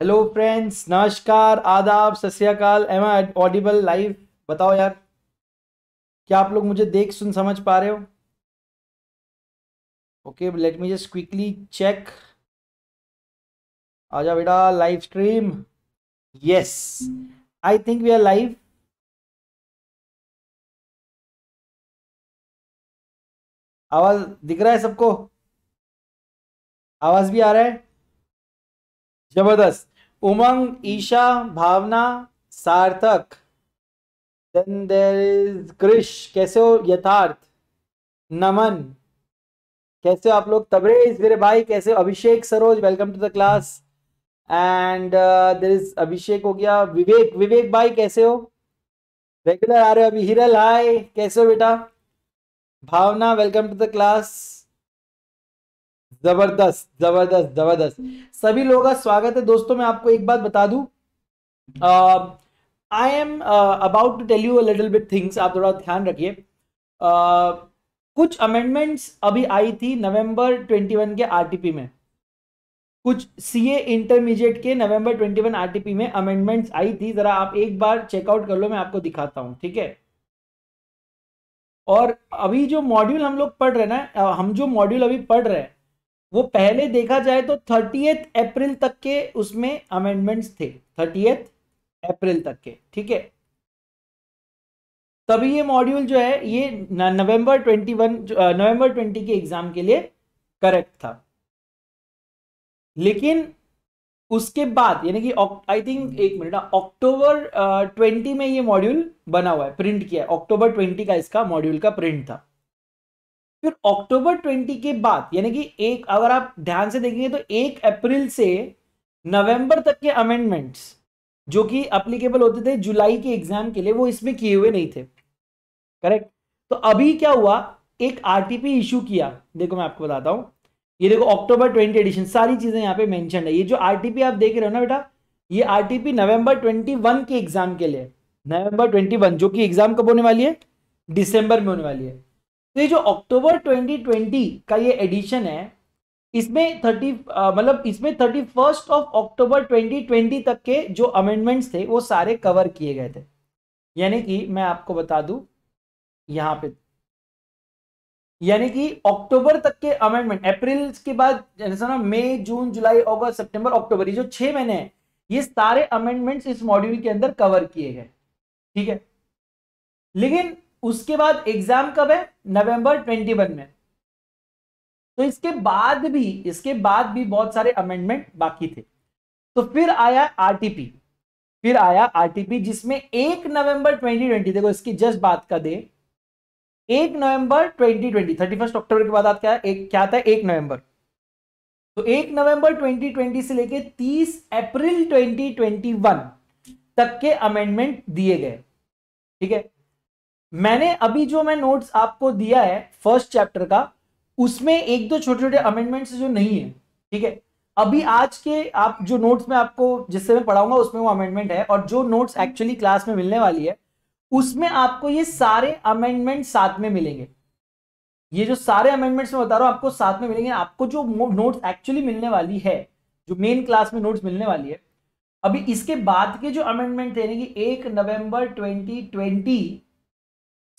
Hello friends नमस्कार आदाब सत श्रीकाल एम आई ऑडिबल लाइव बताओ यार। क्या आप लोग मुझे देख, सुन, समझ पा रहे हो? Okay let me just quickly check आजा बेटा live stream yes I think we are live आवाज़ दिख रहा है सबको? आवाज़ भी आ रहा है? ज़बरदस्त। उमंग, ईशा, भावना, सार्थक। क्रिश कैसे हो? यथार्थ। नमन। कैसे हो आप लोग? तबरेज, मेरे भाई, कैसे हो? Abhishek Saroj welcome to the class and there is Abhishek हो गया। विवेक विवेक भाई, कैसे हो? रेगुलर आ रहे हो अभी। हिरल हाय कैसे हो बेटा? Bhavna welcome to the class ज़बरदस्त ज़बरदस्त ज़बरदस्त। सभी लोगों का स्वागत है। दोस्तों मैं आपको एक बात बता दूँ। I am about to tell you little bit things आप थोड़ा ध्यान रखिए। uh, कुछ अमेंडमेंट्स अभी आई थी नवंबर 21 के आरटीपी में। कुछ सीए इंटरमीडिएट के नवंबर 21 आरटीपी में अमेंडमेंट्स आई थी। जरा आप एक बार चेकआउट कर लो मैं आपको दिखाता हूँ ठीक है? और अभी जो मॉड्यूल हम लोग पढ़ रहे हैं ना हम जो मॉड्यूल अभी पढ़ रहे हैं वो पहले देखा जाए तो थर्टी अप्रैल तक के उसमें अमेंडमेंट्स थे। थर्टी अप्रैल तक के, ठीक है? तभी ये मॉड्यूल जो है, ये नवंबर 21 नवंबर 20 के एग्ज़ाम के लिए करेक्ट था। लेकिन उसके बाद, यानी कि आई थिंक एक मिनट अक्टूबर ट्वेंटी में ये मॉड्यूल बना हुआ है प्रिंट किया है। अक्टूबर ट्वेंटी का इसका मॉड्यूल का प्रिंट था। फिर अक्टूबर ट्वेंटी के बाद, यानी कि एक, अगर आप ध्यान से देखेंगे तो एक अप्रैल से नवंबर तक के अमेंडमेंट्स जो कि अप्लीकेबल होते थे जुलाई के एग्ज़ाम के लिए, वो इसमें किए हुए नहीं थे। करेक्ट तो अभी क्या हुआ? एक आरटीपी इशू किया। देखो मैं आपको बताता हूँ। ये देखो, अक्टूबर ट्वेंटी एडिशन सारी चीज़ें यहाँ पे मेंशन है। ये जो आरटीपी आप देख रहे हो ना बेटा, ये आरटीपी नवंबर ट्वेंटी वन के एग्ज़ाम के लिए, नवंबर ट्वेंटी वन, जो कि एग्ज़ाम कब होने वाली है? दिसंबर में होने वाली है। तो ये जो अक्टूबर 2020 का ये एडिशन है, इसमें थर्टी मतलब इसमें थर्टी फ़र्स्ट ऑफ़ अक्टूबर 2020 तक के जो अमेंडमेंट्स थे, वो सारे कवर किए गए थे। यानी कि मैं आपको बता दूँ, यहाँ पे। यानी कि अक्टूबर तक के अमेंडमेंट अप्रैल के बाद, जैसे ना मई जून जुलाई अगस्त सितंबर अक्टूबर ये जो छह महीने हैं, ये सारे अमेंडमेंट्स इस मॉड्यूल के अंदर कवर किए गए। ठीक है? लेकिन उसके बाद एग्ज़ाम कब है? नवंबर 21 में। तो इसके बाद भी, इसके बाद भी बहुत सारे अमेंडमेंट बाकी थे। तो फिर आया आरटीपी फिर आया आरटीपी जिसमें एक नवंबर 2020 देखो इसकी जस्ट बात का दे। एक नवंबर 2020 थर्टी फ़र्स्ट अक्टूबर के बाद क्या, एक, क्या था? एक नवंबर तो एक नवंबर 2020 से लेके 30 अप्रैल 2021 तक के अमेंडमेंट दिए गए। ठीक है? मैंने अभी जो मैं नोट्स आपको दिया है फ़र्स्ट चैप्टर का, उसमें एक दो छोटे छोटे अमेंडमेंट्स जो नहीं है, ठीक है? अभी आज के आप जो नोट्स में आपको जिससे मैं पढ़ाऊँगा, उसमें वो अमेंडमेंट है और जो नोट्स एक्चुअली क्लास में मिलने वाली है, उसमें आपको ये सारे अमेंडमेंट साथ में मिलेंगे। ये जो सारे अमेंडमेंट्स में बता रहा हूँ, आपको साथ में मिलेंगे। आपको जो नोट्स एक्चुअली मिलने वाली है, जो मेन क्लास में नोट्स मिलने वाली है, अभी इसके बाद के जो अमेंडमेंट थे कि एक नवंबर 2020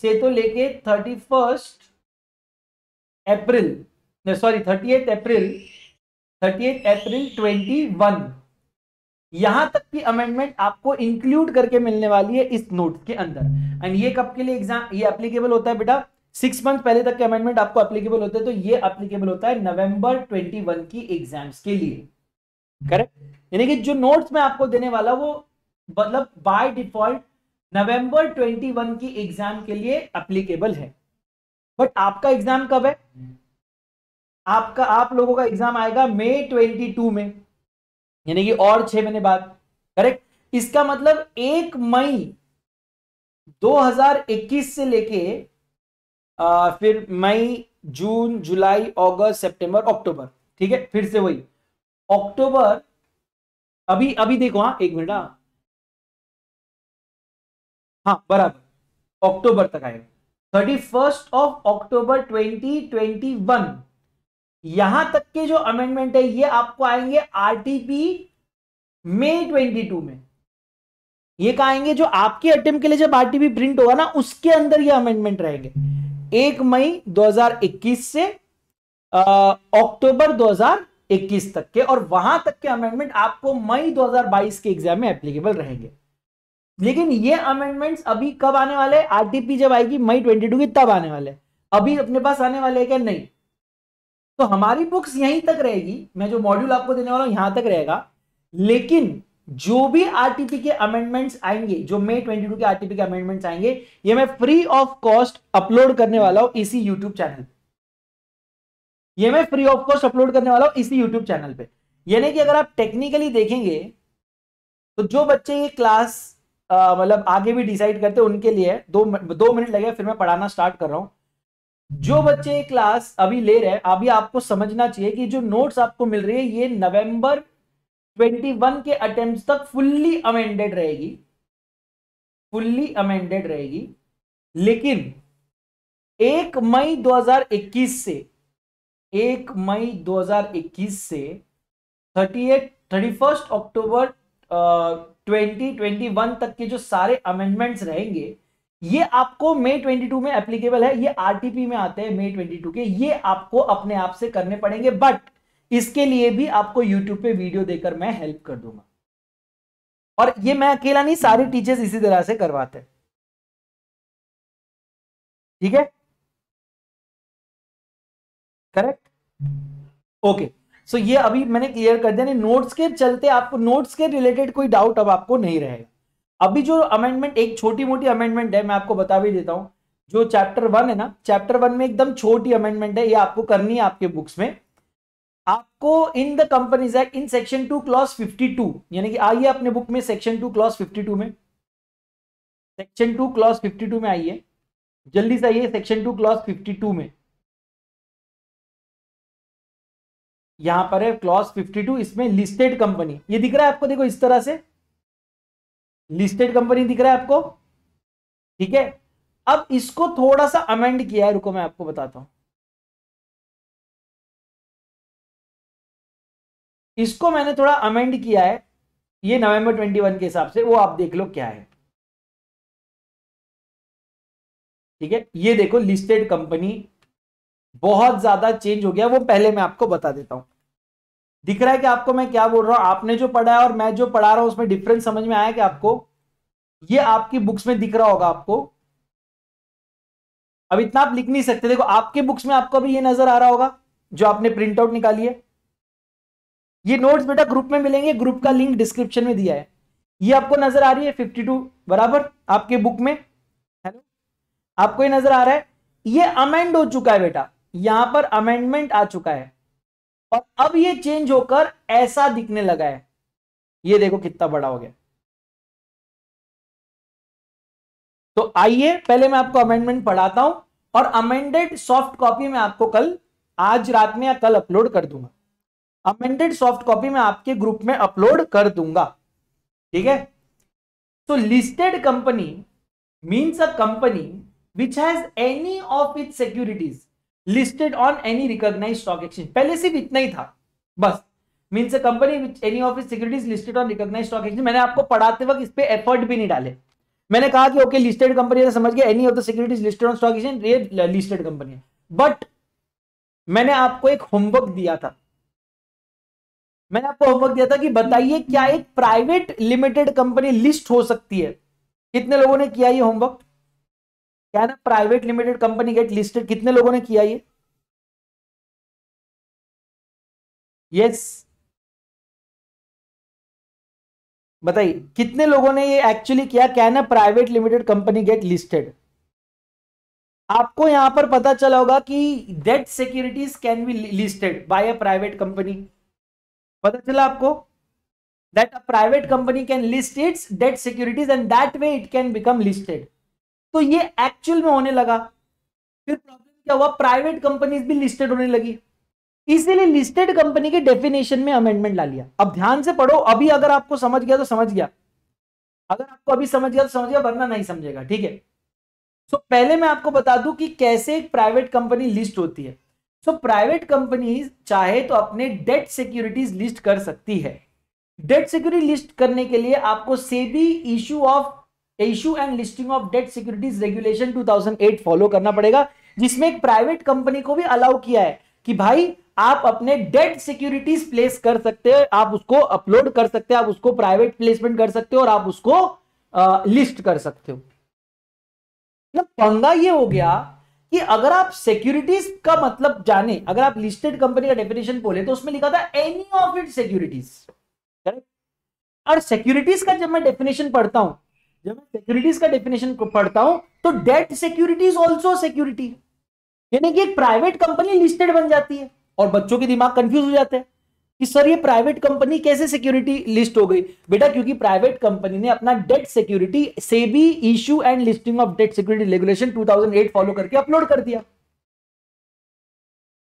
से तो लेके thirty first April sorry thirty eight April thirty eight April twenty one यहाँ तक की अमेंडमेंट आपको इंक्लूड करके मिलने वाली है इस नोट के अंदर। एंड ये कब के लिए एग्ज़ाम ये एप्लीकेबल होता है बेटा? सिक्स मंथ पहले तक के अमेंडमेंट आपको एप्लीकेबल होते हैं तो ये एप्लीकेबल होता है नवंबर ट्वेंटी वन की एग्ज़ाम्स के लिए। करेक्ट यानी कि जो नोट्स मैं आपको देने वाला वो मतलब बाय डिफ़ॉल्ट नवंबर 21 की एग्ज़ाम के लिए अप्लीकेबल है। बट आपका एग्ज़ाम कब है? आपका, आप लोगों का एग्ज़ाम आएगा मई 22 में। यानी कि और छह महीने बाद। करेक्ट इसका मतलब एक मई 2021 से लेके फिर मई, जून, जुलाई, अगस्त, सितंबर, अक्टूबर। ठीक है? फिर से वही। अक्टूबर, अभी अभी देखो हाँ एक मिनट हाँ। हाँ बराबर। अक्टूबर तक आएगा। Thirty first of October twenty twenty one यहाँ तक के जो अमेंडमेंट है, ये आपको आएँगे आरटीपी मे 22 में। ये कहेंगे जो आपके अटेम्प्ट के लिए जब आरटीपी प्रिंट होगा ना, उसके अंदर ये अमेंडमेंट रहेंगे। एक मई 2021 से अक्टूबर 2021 तक के, और वहाँ तक के अमेंडमेंट आपको मई 2022 के एग्ज़ाम में एप्लीकेबल रहेंगे। लेकिन ये अमेंडमेंट्स अभी कब आने वाले आरटीपी जब आएगी, मई 22 की, तब आने वाले अभी अपने पास आने वाले हैं क्या? नहीं। तो हमारी बुक्स यहीं तक रहेगी। मैं जो मॉड्यूल आपको देने वाला हूँ, यहाँ तक रहेगा। लेकिन जो भी आरटीपी के अमेंडमेंट्स आएँगे, जो मई 22 के आरटीपी के अमेंडमेंट्स आएँगे, ये मैं फ्री ऑफ़ कॉस्ट अपलोड करने वाला हूँ इसी यूट्यूब चैनल ये मैं फ्री ऑफ़ कॉस्ट अपलोड करने वाला हूँ इसी यूट्यूब चैनल पे। यानी कि अगर आप टेक्निकली देखेंगे तो जो बच्चे ये क्लास मतलब आगे भी डिसाइड करते उनके लिए। दो दो मिनट लगे, फिर मैं पढ़ाना स्टार्ट कर रहा हूँ। जो बच्चे क्लास अभी ले रहे हैं, अभी आपको समझना चाहिए कि जो नोट्स आपको मिल रही है, ये नवंबर 21 के अटेम्प्ट तक फुल्ली अमेंडेड रहेगी। फुल्ली अमेंडेड रहेगी। लेकिन एक मई 2021 से, एक मई 2021 से thirty eight thirty first October twenty twenty one तक के जो सारे अमेंडमेंट्स रहेंगे ये आपको मे 22 में एप्लीकेबल है ये आरटीपी में आते हैं मे 22 के ये आपको अपने आप से करने पड़ेंगे बट इसके लिए भी आपको यूट्यूब पे वीडियो देकर मैं हेल्प कर दूँगा। और ये मैं अकेला नहीं सारे टीचर्स इसी तरह से करवाते हैं। ठीक है? करेक्ट ओके सो ये अभी मैंने क्लियर कर दिया नोट्स के चलते आपको नोट्स के रिलेटेड कोई डाउट अब आपको नहीं रहेगा। अभी जो अमेंडमेंट एक छोटी मोटी अमेंडमेंट है, मैं आपको बता भी देता हूँ। जो चैप्टर वन है ना चैप्टर वन में एकदम छोटी अमेंडमेंट है, ये आपको करनी है आपके बुक्स में। आपको in the companies act in section two clause 52 यानी कि आइए अपने बुक में सेक्शन टू क्लॉस 52 में। सेक्शन टू क्लॉस 52 में आइए। जल्दी से आइए सेक्शन टू क्लॉस 52 में। यहाँ पर है क्लॉस 52 इसमें लिस्टेड कंपनी ये दिख रहा है आपको? देखो इस तरह से। लिस्टेड कंपनी दिख रहा है आपको? ठीक है? अब इसको थोड़ा सा अमेंड किया है। रुको, मैं आपको बताता हूँ। इसको मैंने थोड़ा अमेंड किया है। ये नवंबर 21 के हिसाब से। वो आप देख लो क्या है। ठीक है? ये देखो लिस्टेड कंपनी बहुत ज़्यादा चेंज हो गया, वो पहले मैं आपको बता देता हूँ। दिख रहा है कि आपको मैं क्या बोल रहा हूँ? आपने जो पढ़ा है और मैं जो पढ़ा रहा हूँ, उसमें डिफरेंस समझ में आया कि आपको? ये आपकी बुक्स में दिख रहा होगा आपको। अब इतना आप लिख नहीं सकते। देखो, आपके बुक्स में आपको अभी ये नज़र आ रहा होगा, जो आपने प्रिंट आउट निकाली है। ये नोट्स बेटा ग्रुप में मिलेंगे ग्रुप का लिंक डिस्क्रिप्शन में दिया है। ये आपको नज़र आ रही है 52 बराबर? आपके बुक में। हेलो आपको ये नज़र आ रहा है। ये अमेंड हो चुका है बेटा। यहाँ पर अमेंडमेंट आ चुका है। और अब ये चेंज होकर ऐसा दिखने लगा है। ये देखो कितना बड़ा हो गया। तो आइए पहले मैं आपको अमेंडमेंट पढ़ाता हूँ और अमेंडेड सॉफ्ट कॉपी में आपको कल, आज रात में या कल अपलोड कर दूँगा। अमेंडेड सॉफ्ट कॉपी में आपके ग्रुप में अपलोड कर दूँगा। ठीक है? तो listed company means a company which has any of it securities listed on any recognise stock exchange पहले सिर्फ़ इतना ही था। बस। Means a company any of securities listed on recognise stock exchange मैंने आपको पढ़ाते वक्त इस पे एफर्ट भी नहीं डाले। मैंने कहा कि ओके लिस्टेड कंपनी है, समझ गया any of the securities listed on stock exchange ये लिस्टेड कंपनी है। बट मैंने आपको एक होमवर्क दिया था। मैंने आपको होमवर्क दिया था कि बताइए क्या एक प्राइवेट लिमिटेड कंपनी लिस्ट हो सकती है। कितने लोगों ने किया ये होमवर्क क्या ना private limited company get listed कितने लोगों ने किया ये? यस बताइए, कितने लोगों ने ये एक्चुअली किया? Can a private limited company get listed आपको यहाँ पर पता चला होगा कि debt securities can be listed by a private company पता चला आपको? That a private company can list its debt securities and that way it can become listed तो ये एक्चुअल में होने लगा। फिर प्रॉब्लम क्या हुआ? प्राइवेट कंपनीज़ भी लिस्टेड होने लगी। इसीलिए लिस्टेड कंपनी के डेफिनेशन में अमेंडमेंट ला लिया। अब ध्यान से पढ़ो अभी अगर आपको समझ गया तो समझ गया। अगर आपको अभी समझ गया तो समझ गया वरना नहीं समझेगा ठीक है? सो so, पहले मैं आपको बता दूँ कि कैसे एक प्राइवेट कंपनी लिस्ट होती है। सो प्राइवेट कंपनी चाहे तो अपने डेट सिक्योरिटीज लिस्ट कर सकती है। डेट सिक्योरिटी लिस्ट करने के लिए आपको SEBI issue of issue and listing of debt securities regulation 2008 follow करना पड़ेगा जिसमें एक प्राइवेट कंपनी को भी अलाउ किया है कि भाई आप अपने डेट सिक्योरिटीज प्लेस कर सकते हैं आप उसको अपलोड कर सकते हैं आप उसको प्राइवेट प्लेसमेंट कर सकते हो और आप उसको आ, लिस्ट कर सकते हो। मतलब पंगा ये हो गया कि अगर आप सिक्योरिटीज का मतलब जाने अगर आप लिस्टेड कंपनी का डेफिनेशन बोले तो उसमें लिखा था any of it securities correct और सिक्योरिटीज का जब मैं डेफिनेशन पढ़ता हूँ जब मैं सिक्योरिटीज का डेफिनेशन पढ़ता हूँ तो डेट सिक्योरिटीज ऑल्सो सिक्योरिटी यानी कि एक प्राइवेट कंपनी लिस्टेड बन जाती है और बच्चों के दिमाग कंफ्यूज हो जाते हैं कि सर, ये प्राइवेट कंपनी कैसे सिक्योरिटी लिस्ट हो गई? बेटा, क्योंकि प्राइवेट कंपनी ने अपना debt security SEBI issue and listing of debt security regulation 2008 follow करके अपलोड कर दिया।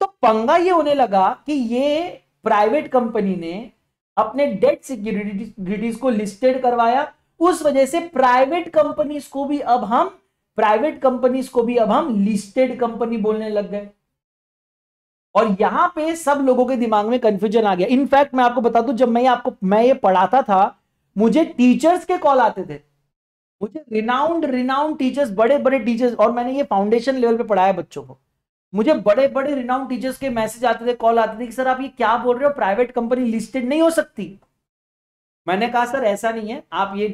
तो पंगा ये होने लगा कि ये प्राइवेट कंपनी ने अपने डेट सिक्योरिटीज को लिस्टेड करवाया उस वजह से प्राइवेट कंपनीज़ को भी अब हम प्राइवेट कंपनीज़ को भी अब हम लिस्टेड कंपनी बोलने लग गए। और यहाँ पे सब लोगों के दिमाग में कंफ्यूजन आ गया। इनफैक्ट मैं आपको बता दूँ, जब मैं आपको, मैं ये पढ़ाता था, मुझे टीचर्स के कॉल आते थे। मुझे रिनाउंड रिनाउंड टीचर्स बड़े बड़े टीचर्स और मैंने ये फाउंडेशन लेवल पे पढ़ाया बच्चों को। मुझे बड़े बड़े रिनाउंड टीचर्स के मैसेज आते थे कॉल आते थे कि, सर, आप ये क्या बोल रहे हो? प्राइवेट कंपनी लिस्टेड नहीं हो सकती। मैंने कहा, सर, ऐसा नहीं है। आप ये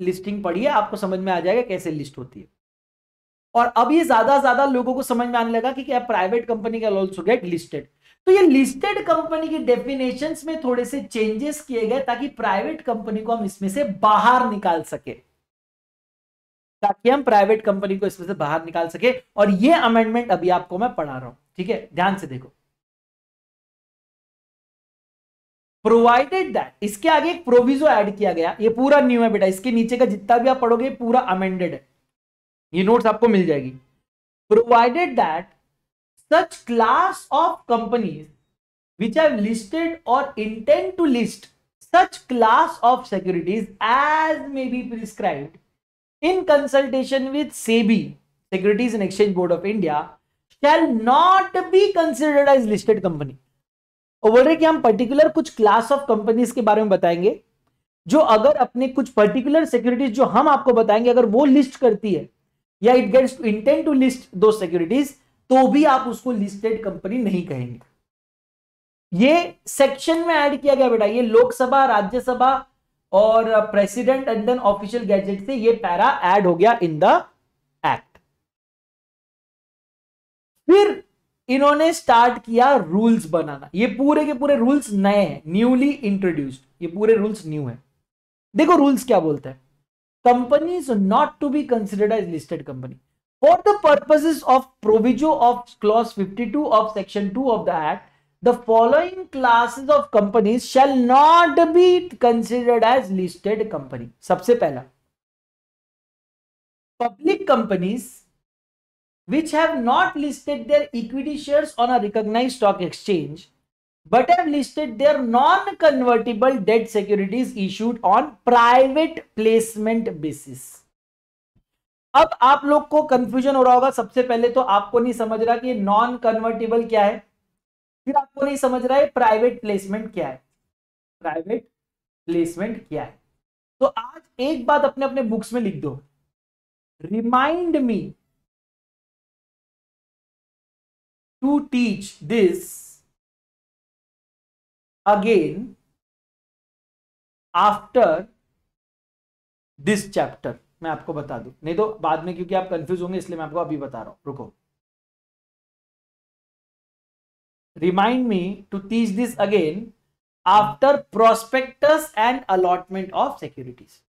लिस्टिंग पढ़िए, आपको समझ में आ जाएगा कैसे लिस्ट होती है। और अब ये ज़्यादा ज़्यादा लोगों को समझ में आने लगा कि क्या प्राइवेट कंपनी का ऑल्सो गेट लिस्टेड। तो ये लिस्टेड कंपनी की डेफिनेशन में थोड़े से चेंजेस किए गए ताकि प्राइवेट कंपनी को हम इसमें से बाहर निकाल सके। ताकि हम प्राइवेट कंपनी को इसमें से बाहर निकाल सके। और ये अमेंडमेंट अभी आपको मैं पढ़ा रहा हूँ। ठीक है? ध्यान से देखो। प्रोवाइडेड दैट इसके आगे एक प्रोविजो ऐड किया गया। ये पूरा न्यू है बेटा, इसके नीचे का जितना भी आप पढ़ोगे, पूरा अमेंडेड है। ये नोट्स आपको मिल जाएगी। Provided that such class of companies which are listed और intend to list such class of securities as may be prescribe in consultation with SEBI securities and exchange board of India shall not be considered as listed company और बोल रहे कि हम particular कुछ class of companies के बारे में बताएँगे, जो अगर अपने कुछ पर्टिकुलर सिक्योरिटीज जो हम आपको बताएँगे, अगर वो लिस्ट करती है, या it gets to intend to list दो सिक्योरिटीज तो भी आप उसको लिस्टेड कंपनी नहीं कहेंगे। ये सेक्शन में ऐड किया गया बेटा, ये लोकसभा, राज्यसभा और president and then official gazette से ये पैरा ऐड हो गया इन द एक्ट फिर इन्होंने स्टार्ट किया रूल्स बनाना। ये पूरे के पूरे रूल्स नए हैं न्यूली इंट्रोड्यूस्ड ये पूरे रूल्स न्यू है। देखो रूल्स क्या बोलते हैं। Company not to be considered as listed company for the purposes of proviso of clause fifty two of section two of the act the following classes of company shall not be considered as listed company सबसे पहला। Public companies which have not listed their equity shares on a recognized stock exchange but have listed their non-convertible debt securities issued on private placement basis. अब आप लोग को confusion हो रहा होगा सबसे पहले तो आपको नहीं समझ रहा कि नॉन कन्वर्टेबल क्या है फिर आपको नहीं समझ रहा है प्राइवेट प्लेसमेंट क्या है प्राइवेट प्लेसमेंट क्या है तो आज एक बात अपने अपने बुक्स में लिख दो remind me to teach this again after this chapter मैं आपको बता दूँ। नहीं तो बाद में क्योंकि आप कंफ्यूज होंगे, इसलिए मैं आपको अभी बता रहा हूँ। रुको। Remind me to teach this again after prospectus and allotment of securities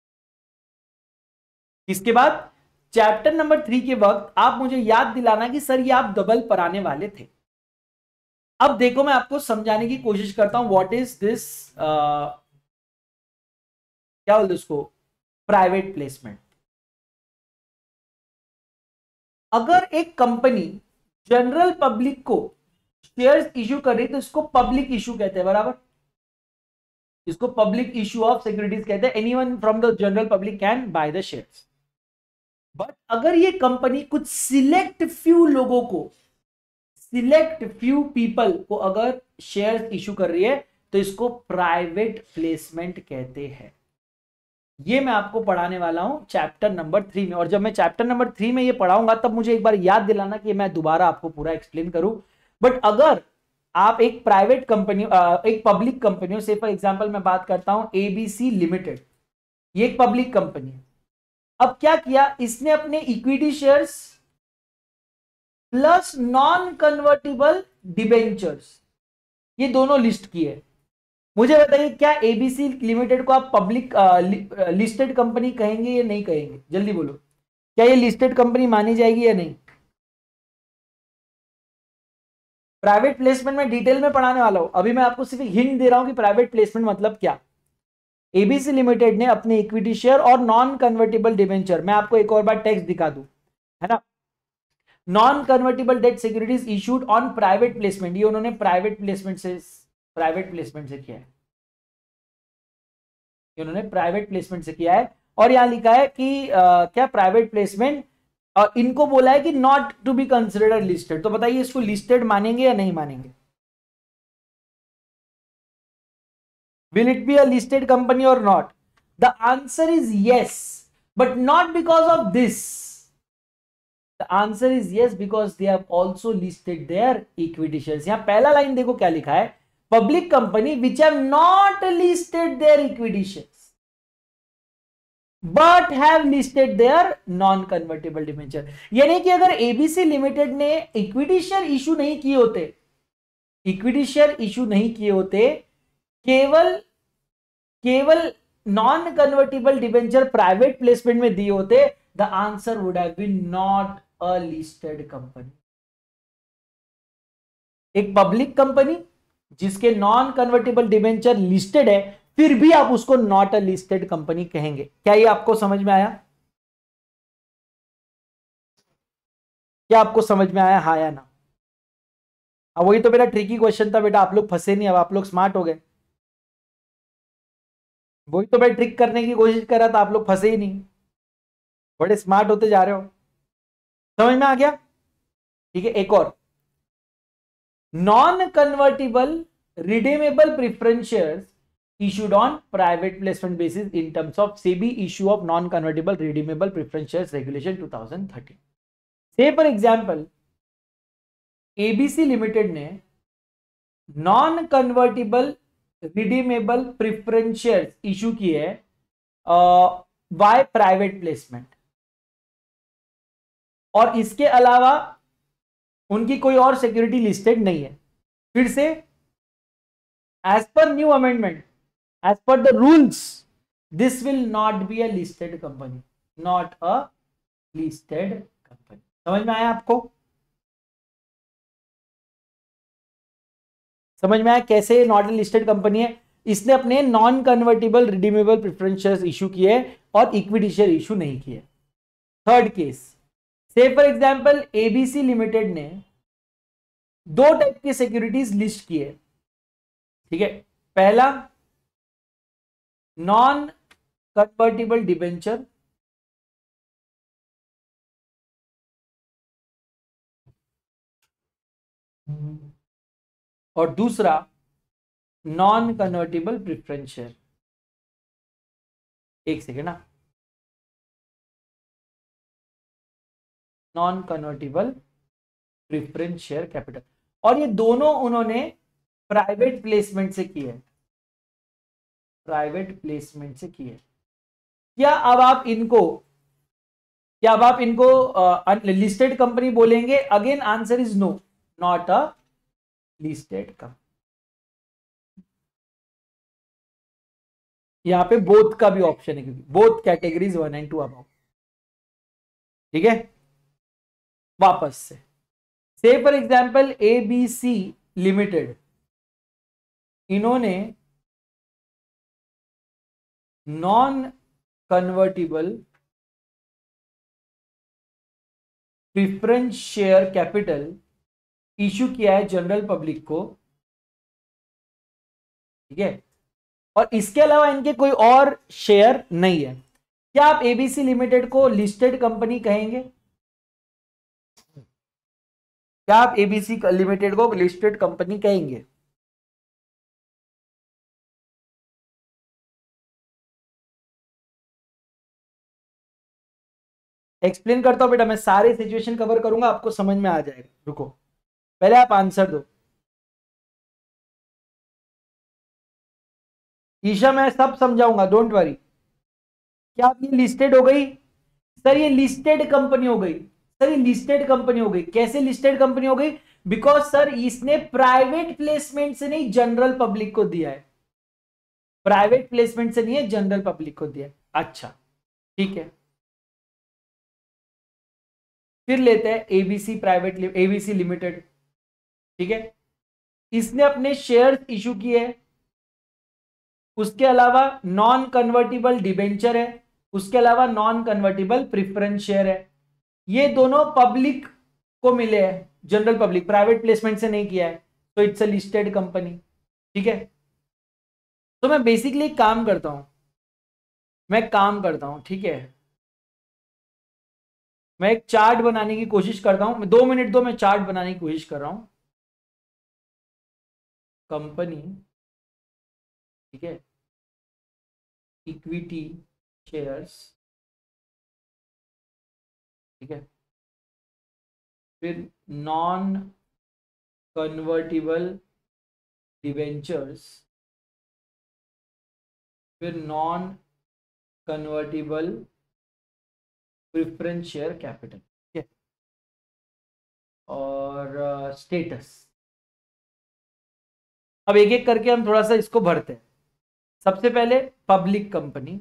इसके बाद चैप्टर नंबर थ्री के वक्त आप मुझे याद दिलाना कि सर ये आप डबल पर आने वाले थे। अब देखो मैं आपको समझाने की कोशिश करता हूँ व्हाट इज़ दिस क्या बोलते उसको? प्राइवेट प्लेसमेंट अगर एक कंपनी जनरल पब्लिक को शेयर्स इश्यू कर रही तो इसको पब्लिक इश्यू कहते हैं, बराबर? इसको पब्लिक इश्यू ऑफ़ सिक्योरिटीज कहते हैं। Anyone from the general public can buy the shares but अगर ये कंपनी कुछ सिलेक्ट फ्यू लोगों को सिलेक्ट फ्यू पीपल को अगर शेयर इशू कर रही है तो इसको प्राइवेट प्लेसमेंट कहते हैं। ये मैं आपको पढ़ाने वाला हूँ चैप्टर नंबर थ्री में। और जब मैं चैप्टर नंबर थ्री में ये पढ़ाऊँगा, तब मुझे एक बार याद दिलाना कि मैं दोबारा आपको पूरा एक्सप्लेन करूँ। बट अगर आप एक प्राइवेट कंपनी एक पब्लिक कंपनी से फॉर एग्जांपल मैं बात करता हूँ एबीसी लिमिटेड ये एक पब्लिक कंपनी है। अब क्या किया? इसने अपने equity shares plus non convertible debentures ये दोनों लिस्ट किए। मुझे बताइए, क्या एबीसी लिमिटेड को आप पब्लिक लिस्टेड कंपनी कहेंगे या नहीं कहेंगे? जल्दी बोलो। क्या ये लिस्टेड कंपनी मानी जाएगी या नहीं? प्राइवेट प्लेसमेंट में डिटेल में पढ़ाने वाला हूँ। अभी मैं आपको सिर्फ़ हिंट दे रहा हूँ कि प्राइवेट प्लेसमेंट मतलब क्या। एबीसी लिमिटेड ने अपने इक्विटी शेयर और नॉन कन्वर्टेबल डिवेंचर मैं आपको एक और बार टेक्स्ट दिखा दू है ना? Non convertible debt securities issued on private placement ये उन्होंने प्राइवेट प्लेसमेंट से प्राइवेट प्लेसमेंट से किया है। उन्होंने प्राइवेट प्लेसमेंट से किया है और यहाँ लिखा है कि आ, क्या प्राइवेट प्लेसमेंट इनको बोला है कि not to be considered listed तो बताइए इसको लिस्टेड मानेंगे या नहीं मानेंगे? Will it be a listed company और not the answer is yes but not because of this the answer is yes because they have also listed their equity shares यहाँ पहला लाइन देखो क्या लिखा है? Public company which have not listed their equity shares but have listed their non convertible debenture यानी कि अगर ABC limited ने इक्विटी शेयर इशू नहीं किए होते इक्विटी शेयर इशू नहीं किए होते केवल केवल non convertible debenture private placement में दिए होते the answer would have been not a listed company एक पब्लिक कंपनी जिसके नॉन कन्वर्टेबल डिवेंचर लिस्टेड है, फिर भी आप उसको नॉट अ लिस्टेड कंपनी कहेंगे। क्या ये आपको समझ में आया? क्या आपको समझ में आया? हा या ना? अब वही तो मेरा ट्रिकी क्वेश्चन था बेटा, आप लोग फंसे नहीं, अब आप लोग स्मार्ट हो गए। वही तो मैं ट्रिक करने की कोशिश कर रहा था, आप लोग फंसे ही नहीं। बड़े स्मार्ट होते जा रहे हो। समझ में आ गया? ठीक है, एक और। Non convertible redeemable preferences issued on private placement basis in terms of SEBI issue of non convertible redeemable preferences regulation two thousand thirteen से फॉर एग्ज़ाम्पल एबीसी लिमिटेड ने non convertible redeemable preference shares issue किए by private placement और इसके अलावा उनकी कोई और security listed नहीं है। फिर से as per new amendment as per the rules this will not be a listed company not a listed company समझ में आया आपको? समझ में आया कैसे नॉट लिस्टेड कंपनी है? इसने अपने non convertible redeemable preference issue किए और इक्विटी शेयर इशू नहीं किए। थर्ड केस से फॉर एग्ज़ाम्पल एबीसी लिमिटेड ने दो टाइप की सिक्योरिटीज लिस्ट किए। ठीक है? पहला नॉन कन्वर्टेबल डिबेंचर और दूसरा नॉन कन्वर्टेबल प्रिफरेंस शेयर एक सेकेंड ना। Non convertible preference share capital और ये दोनों उन्होंने प्राइवेट प्लेसमेंट से किए प्राइवेट प्लेसमेंट से किए क्या अब आप इनको, क्या अब आप इनको लिस्टेड कंपनी बोलेंगे? Again answer is no not a listed company यहाँ पे बोथ का भी ऑप्शन है क्योंकि both categories one and two about ठीक है? वापस से। से for example A B C limited इन्होंने non convertible preference share capital issue किया है जनरल पब्लिक को। ठीक है? और इसके अलावा इनके कोई और शेयर नहीं है। क्या आप एबीसी लिमिटेड को लिस्टेड कंपनी कहेंगे? क्या आप एबीसी लिमिटेड को लिस्टेड कंपनी कहेंगे? एक्सप्लेन करता हूँ बेटा, मैं सारे सिचुएशन कवर करूँगा, आपको समझ में आ जाएगा। रुको। पहले आप आंसर दो। ईशा, मैं सब समझाऊँगा डोंट वरी क्या आप ये लिस्टेड हो गई? सर, ये लिस्टेड कंपनी हो गई। सर, ये लिस्टेड कंपनी हो गई। कैसे लिस्टेड कंपनी हो गई? बिकॉज़ सर इसने प्राइवेट प्लेसमेंट से नहीं जनरल पब्लिक को दिया है। प्राइवेट प्लेसमेंट से नहीं है जनरल पब्लिक को दिया है। अच्छा ठीक है। फिर लेते हैं एबीसी प्राइवेट एबीसी लिमिटेड ठीक है? इसने अपने शेयर इशू किए हैं। उसके अलावा नॉन कन्वर्टिबल डिबेंचर है। उसके अलावा नॉन कन्वर्टिबल प्रिफरेंस शेयर है। ये दोनों पब्लिक को मिले हैं। जनरल पब्लिक प्राइवेट प्लेसमेंट से नहीं किया है। तो इट्स अ लिस्टेड कंपनी ठीक है? तो मैं बेसिकली काम करता हूँ। मैं काम करता हूँ, ठीक है? मैं एक चार्ट बनाने की कोशिश करता हूँ। दो मिनट दो मैं चार्ट बनाने की कोशिश कर रहा हूँ। कंपनी ठीक है? इक्विटी शेयर्स ठीक है? फिर नॉन कन्वर्टिबल डिवेंचर्स फिर non convertible preference share capital ठीक है? और स्टेटस uh, अब एक एक करके हम थोड़ा सा इसको भरते हैं। सबसे पहले पब्लिक कंपनी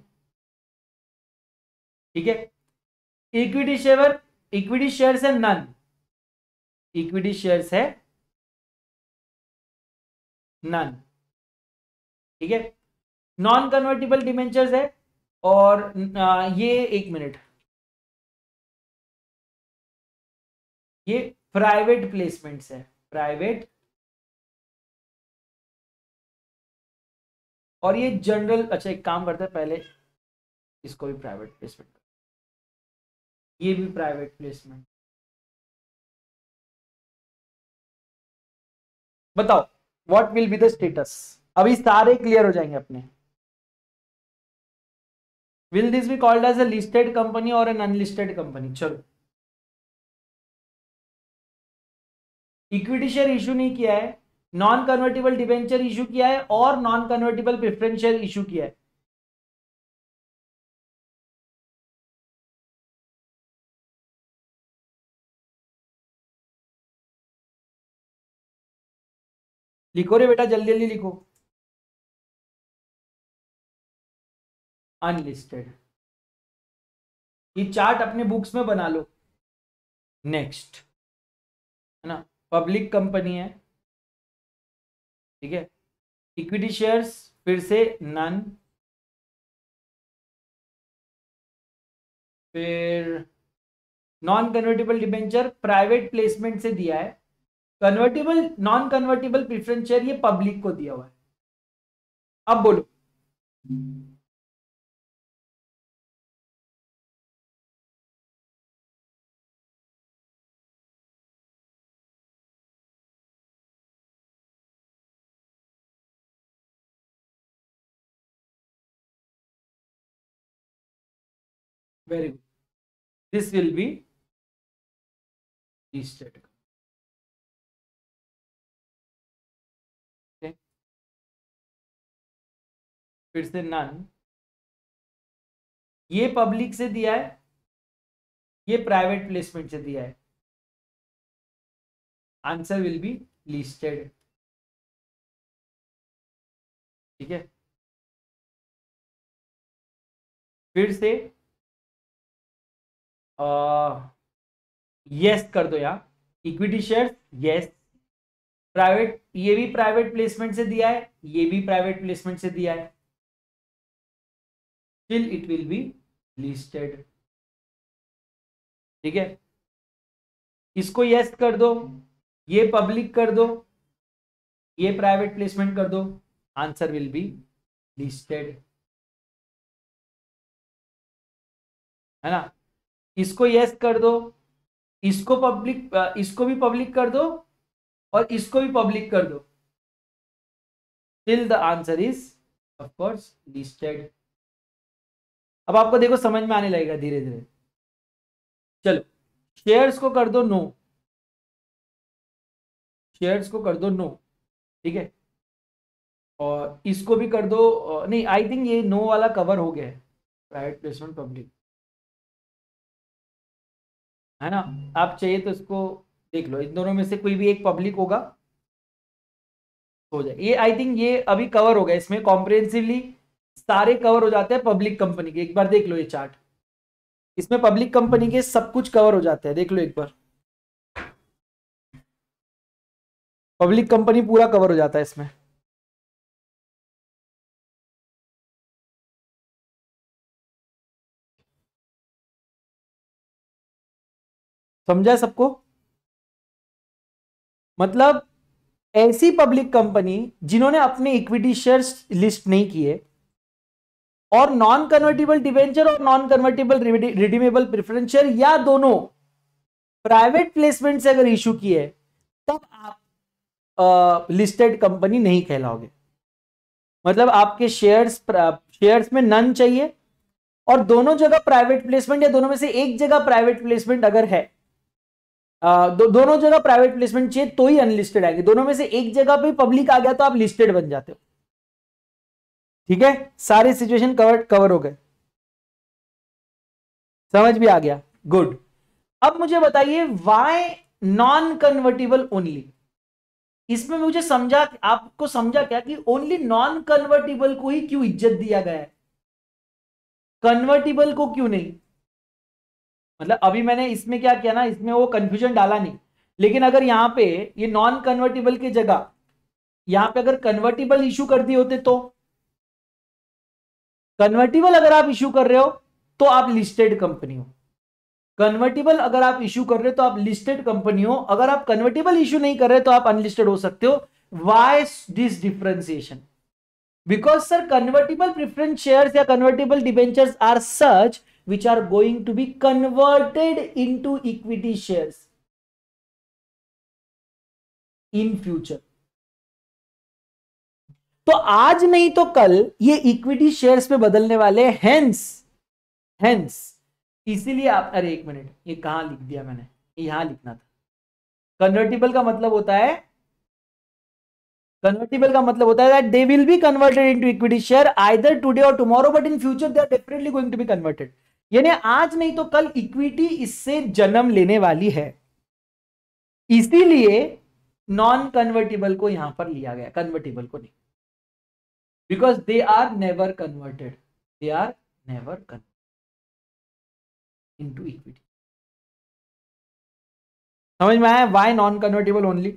ठीक है? इक्विटी शेयर इक्विटी शेयर्स है नन इक्विटी शेयर्स है नन ठीक है? नॉन कन्वर्टिबल डिमेंचर्स है और ये एक मिनट ये प्राइवेट प्लेसमेंट्स है। प्राइवेट और ये जनरल अच्छा एक काम करते हैं, पहले इसको भी प्राइवेट प्लेसमेंट ये भी प्राइवेट प्लेसमेंट बताओ what will be the status अभी सारे क्लियर हो जाएँगे अपने। Will this be called as a listed company और एन अनलिस्टेड कंपनी चलो। इक्विटी शेयर इशू नहीं किया है। नॉन कन्वर्टेबल डिवेंचर इशू किया है और non convertible preference share issue किया है। लिखो रे बेटा, जल्दी जल्दी लिखो। अनलिस्टेड ये चार्ट अपने बुक्स में बना लो। नेक्स्ट है ना? पब्लिक कंपनी है। ठीक है? इक्विटी शेयर्स फिर से नन फिर non convertible debenture private placement से दिया है। Convertible non convertible preference share ये पब्लिक को दिया हुआ है। अब बोलो। Very good. This will be listed okay. फिर से नन ये पब्लिक से दिया है, ये प्राइवेट प्लेसमेंट से दिया है. आंसर विल बी लिस्टेड ठीक है? फिर से यस कर दो यहाँ इक्विटी शेयर यस प्राइवेट ये भी प्राइवेट प्लेसमेंट से दिया है, ये भी प्राइवेट प्लेसमेंट से दिया है। Still it will be listed ठीक है? इसको यस कर दो, ये पब्लिक कर दो, ये प्राइवेट प्लेसमेंट कर दो आंसर विल बी लिस्टेड है ना? इसको यस कर दो, इसको पब्लिक इसको भी पब्लिक कर दो और इसको भी पब्लिक कर दो। Till the answer is of course listed अब आपको देखो समझ में आने लगेगा धीरे धीरे। चलो शेयर्स को कर दो नो शेयर्स को कर दो नो ठीक है? और इसको भी कर दो नहीं आई थिंक ये नो वाला कवर हो गया है। प्राइवेट प्लेसमेंट पब्लिक है ना? आप चाहिए तो इसको देख लो। इन दोनों में से कोई भी एक पब्लिक होगा, हो जाए। ये आई थिंक ये अभी कवर हो गया। इसमें कॉम्प्रिहेंसिवली सारे कवर हो जाते हैं पब्लिक कंपनी के। एक बार देख लो ये चार्ट इसमें पब्लिक कंपनी के सब कुछ कवर हो जाते हैं। देख लो एक बार। पब्लिक कंपनी पूरा कवर हो जाता है इसमें। समझा सबको? मतलब ऐसी पब्लिक कंपनी जिन्होंने अपने इक्विटी शेयर्स लिस्ट नहीं किए, और नॉन कन्वर्टेबल डिवेंचर और non convertible redeemable preference share या दोनों प्राइवेट प्लेसमेंट से अगर इशू किए, तब आप लिस्टेड कंपनी नहीं कहलाओगे। मतलब आपके शेयर्स शेयर्स में नन चाहिए, और दोनों जगह प्राइवेट प्लेसमेंट या दोनों में से एक जगह प्राइवेट प्लेसमेंट अगर है दो, दोनों जगह प्राइवेट प्लेसमेंट चाहिए तो ही अनलिस्टेड आएँगे। दोनों में से एक जगह पे पब्लिक आ गया तो आप लिस्टेड बन जाते हो। ठीक है? सारे सिचुएशन कवर कवर हो गए। समझ भी आ गया। गुड अब मुझे बताइए वाई नॉन कन्वर्टेबल ओनली इसमें मुझे समझा आपको समझा क्या कि ओनली नॉन कन्वर्टेबल को ही क्यों इज़्ज़त दिया गया है? कन्वर्टेबल को क्यों नहीं? मतलब अभी मैंने इसमें क्या किया ना, इसमें वो कंफ्यूजन डाला नहीं। लेकिन अगर यहाँ पे ये नॉन कन्वर्टेबल की जगह, यहाँ पे अगर कन्वर्टेबल इशू कर दिए होते तो? कन्वर्टेबल अगर आप इशू कर रहे हो तो आप लिस्टेड कंपनी हो। कन्वर्टेबल अगर आप इशू कर रहे हो तो आप लिस्टेड कंपनी हो। अगर आप कन्वर्टेबल इशू नहीं कर रहे तो आप अनलिस्टेड हो सकते हो। Why this differentiation because sir convertible preference shares या convertible debentures are such which are going to be converted into equity shares in future. तो आज नहीं तो कल ये इक्विटी शेयर्स पे बदलने वाले हेंस हेंस इसीलिए आप, अरे एक मिनट, ये कहा लिख दिया मैंने? यहाँ लिखना था। कन्वर्टिबल का मतलब होता है कन्वर्टिबल का मतलब होता है that they will be converted into equity share either today और tomorrow but in future they are definitely going to be converted यानी आज नहीं तो कल इक्विटी इससे जन्म लेने वाली है। इसीलिए नॉन कन्वर्टेबल को यहाँ पर लिया गया कन्वर्टेबल को नहीं। Because they are never converted they are never converted into equity समझ में आया? Why non convertible only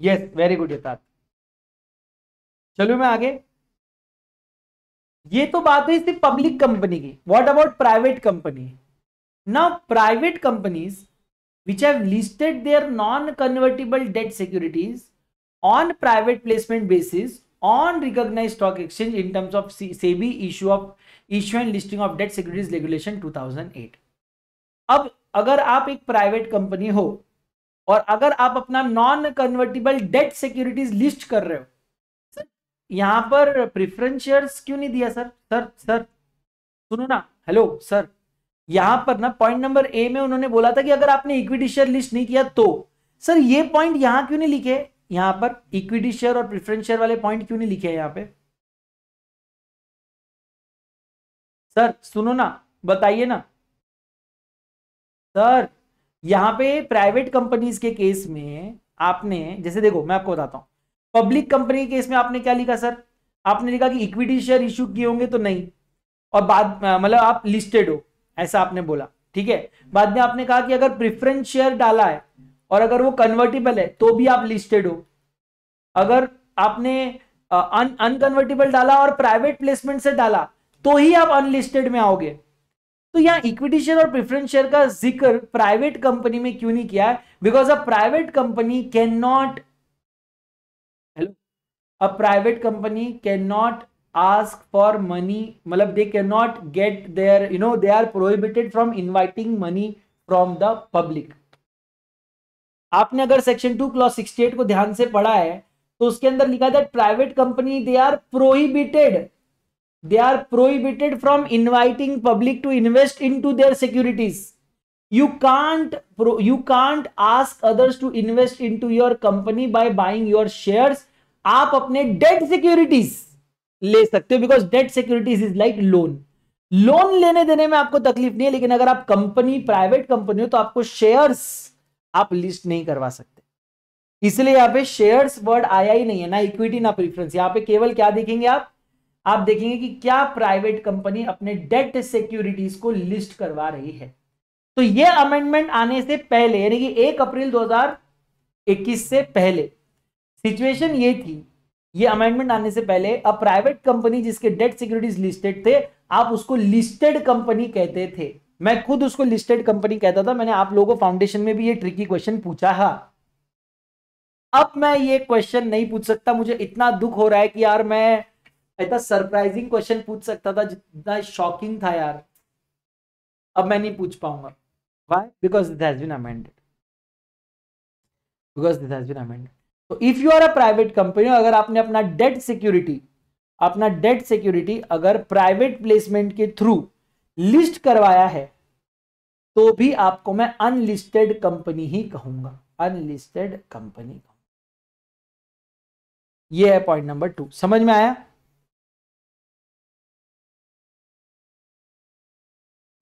yes very good Yatharth चलो मैं आगे? ये तो बात हुई सिर्फ़ पब्लिक कंपनी की। व्हाट अबाउट प्राइवेट कंपनी ना private companies which have listed their non convertible debt securities on private placement basis on recognise stock exchange in terms of SEBI issue of issue and listing of debt securities regulation two अब अगर आप एक private company हो और अगर आप अपना non convertible debt securities list कर रहे हो यहाँ पर प्रिफरेंस शेयर्स क्यों नहीं दिया सर सर सर सुनो ना। हेलो सर यहाँ पर ना पॉइंट नंबर ए में उन्होंने बोला था कि अगर आपने इक्विटी शेयर लिस्ट नहीं किया तो। सर ये पॉइंट यहाँ क्यों नहीं लिखे? यहाँ पर इक्विटी शेयर और प्रिफरेंस शेयर वाले पॉइंट क्यों नहीं लिखे यहाँ पे? सर सुनो ना, बताइए ना। सर यहाँ पे प्राइवेट कंपनीज़ के केस में आपने, जैसे देखो, मैं आपको बताता हूँ। पब्लिक कंपनी के केस में आपने क्या लिखा, सर? आपने लिखा कि इक्विटी शेयर इश्यू किए होंगे तो नहीं। और बाद मतलब आप लिस्टेड हो, ऐसा आपने बोला, ठीक है? बाद में आपने कहा कि अगर प्रिफरेंस शेयर डाला है और अगर वो कन्वर्टेबल है तो भी आप लिस्टेड हो। अगर आपने अनकन्वर्टेबल डाला और प्राइवेट प्लेसमेंट से डाला तो ही आप अनलिस्टेड में आओगे। तो यहाँ इक्विटी शेयर और प्रेफरेंस शेयर का ज़िक्र प्राइवेट कंपनी में क्यों नहीं किया है? Because a private company can not a private company can not ask for money मतलब they can not get their you know they are prohibited from inviting money from the public आपने अगर section two clause sixty eight को ध्यान से पढ़ा है तो उसके अंदर लिखा था private company they are prohibited they are prohibited from inviting public to invest in to their securities you can't you can't ask others to invest in to your company by buying your shares आप अपने debt securities ले सकते हो because debt securities is like loan loan लेने देने में आपको तकलीफ़ नहीं है, लेकिन अगर आप कंपनी प्राइवेट कंपनी हो तो आपको शेयर्स आप लिस्ट नहीं करवा सकते। इसलिए यहाँ पे शेयर्स वर्ड आया ही नहीं है, ना इक्विटी ना प्रीफरेंस यहाँ पे केवल क्या देखेंगे आप? आप देखेंगे कि क्या प्राइवेट कंपनी अपने डेट सिक्योरिटीज को लिस्ट करवा रही है। तो ये अमेंडमेंट आने से पहले, यानी कि एक अप्रैल 2021 से पहले सिचुएशन ये थी, ये अमेंडमेंट आने से पहले अ प्राइवेट कंपनी जिसके डेट सिक्योरिटीज लिस्टेड थे, आप उसको लिस्टेड कंपनी कहते थे। मैं खुद उसको लिस्टेड कंपनी कहता था, मैंने आप लोगों को फाउंडेशन में भी ये ट्रिकी क्वेश्चन पूछा, है। अब मैं ये क्वेश्चन नहीं पूछ सकता, मुझे इतना दुख हो रहा है कि यार मैं इतना सरप्राइजिंग क्वेश्चन पूछ सकता था, जितना शॉकिंग था यार। अब मैं नहीं पूछ पाऊँगा। Why because this has been amended because this has been amended तो if you are a private company अगर आपने अपना डेट सिक्योरिटी अपना डेट सिक्योरिटी अगर प्राइवेट प्लेसमेंट के थ्रू लिस्ट करवाया है तो भी आपको मैं अनलिस्टेड कंपनी ही कहूँगा। अनलिस्टेड कंपनी ये है पॉइंट नंबर टू समझ में आया?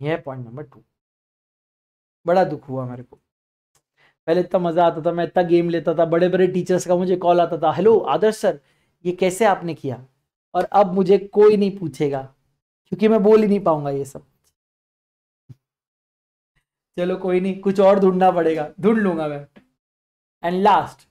ये है पॉइंट नंबर टू बड़ा दुख हुआ मेरे को। पहले इतना मज़ा आता था, मैं इतना गेम लेता था, बड़े बड़े टीचर्स का मुझे कॉल आता था हेलो आदर्श सर ये कैसे आपने किया? और अब मुझे कोई नहीं पूछेगा, क्योंकि मैं बोल ही नहीं पाऊँगा ये सब। चलो कोई नहीं, कुछ और ढूंढना पड़ेगा, ढूंढ लूँगा मैं। And last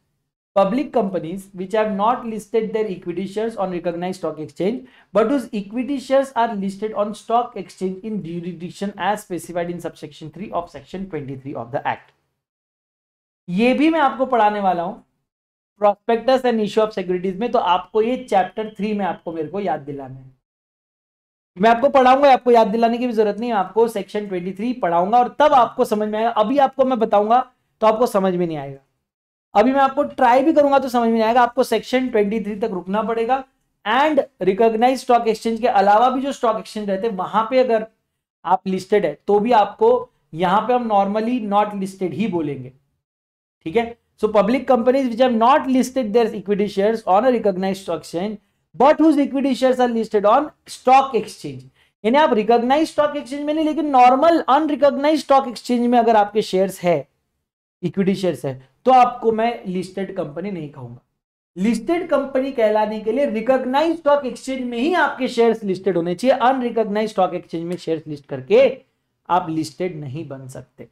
public companies which have not listed their equity share on recognise stock exchange but whose equity share are listed on stock exchange in jurisdiction as specified in subsection three of section twenty three of the act ये भी मैं आपको पढ़ाने वाला हूँ prospectus and issue of securities में तो आपको ये चैप्टर थ्री में आपको मेरे को याद दिलाना है। मैं आपको पढ़ाऊँगा, आपको याद दिलाने की भी ज़रूरत नहीं, आपको सेक्शन 23 पढ़ाऊँगा और तब आपको समझ में आएगा। अभी आपको मैं बताऊँगा तो आपको समझ में नहीं आएगा। अभी मैं आपको ट्राई भी करूँगा तो समझ में नहीं आएगा। आपको सेक्शन 23 तक रुकना पड़ेगा एंड रिकॉग्नाइज स्टॉक एक्सचेंज के अलावा भी जो स्टॉक एक्सचेंज रहते हैं, वहाँ पे अगर आप लिस्टेड है तो भी आपको यहाँ पे हम नॉर्मली नॉट लिस्टेड ही बोलेंगे। ठीक है? So public companies which have not listed their equity shares on a recognise stock exchange but whose equity shares are listed on stock exchange यानी आप रिकॉग्नाइज स्टॉक एक्सचेंज में नहीं, लेकिन नॉर्मल अनरिकॉग्नाइज स्टॉक एक्सचेंज में अगर आपके shares है equity shares है तो आपको मैं लिस्टेड कंपनी नहीं कहूँगा। लिस्टेड कंपनी कहलाने के लिए रिकॉग्नाइज स्टॉक एक्सचेंज में ही आपके शेयर्स लिस्टेड होने चाहिए। अनरिकॉग्नाइज स्टॉक एक्सचेंज में शेयर्स लिस्ट करके आप लिस्टेड नहीं बन सकते।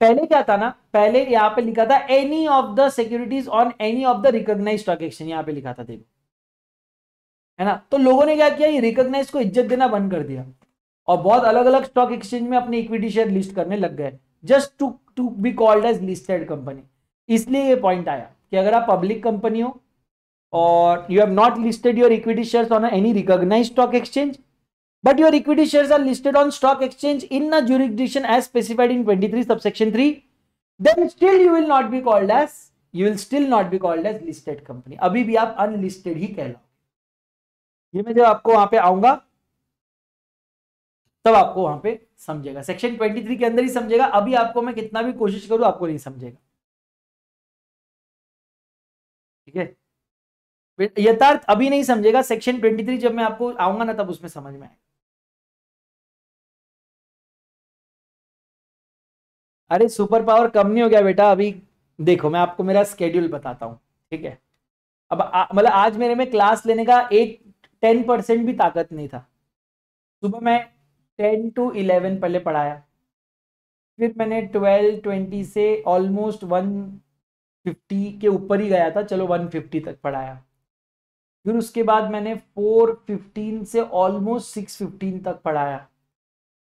पहले क्या था ना, पहले यहाँ पे लिखा था any of the securities on any of the recognise stock exchange यहाँ पे लिखा था देखो। है ना? तो लोगों ने क्या किया, ये रिकॉग्नाइज को इज़्ज़त देना बंद कर दिया। और बहुत अलग अलग स्टॉक एक्सचेंज में अपनी इक्विटी शेयर लिस्ट करने लग गए। Just to to be called as listed company इसलिए ये पॉइंट आया कि अगर आप पब्लिक कंपनी हो और you have not listed your equity shares on any recognise stock exchange but your equity shares are listed on stock exchange in a jurisdiction as specified in 23 subsection 3 then still you will not be called as you will still not be called as listed company अभी भी आप unlisted ही कहलाओगे ये मैं जब आपको वहाँ पे आऊँगा तब आपको वहाँ पे समझेगा सेक्शन 23 के अंदर ही समझेगा अभी आपको मैं कितना भी कोशिश करूँ आपको नहीं समझेगा ठीक है यथार्थ अभी नहीं समझेगा सेक्शन 23 जब मैं आपको आऊँगा ना तब उसमें समझ में आएगा अरे सुपर पावर कम नहीं हो गया बेटा, अभी देखो, मैं आपको मेरा स्केड्यूल बताता हूँ, ठीक है? अब मतलब आज मेरे में क्लास लेने का एक टेन परसेंट भी ताकत नहीं था। सुबह मैं टेन टू इलेवन पहले पढ़ाया, फिर मैंने ट्वेल्व ट्वेंटी से ऑलमोस्ट वन फिफ्टी के ऊपर ही गया था, चलो वन फिफ्टी तक पढ़ाया। फिर उसके बाद मैंने फोर फिफ्टीन से ऑलमोस्ट सिक्स फिफ्टीन तक पढ़ाया।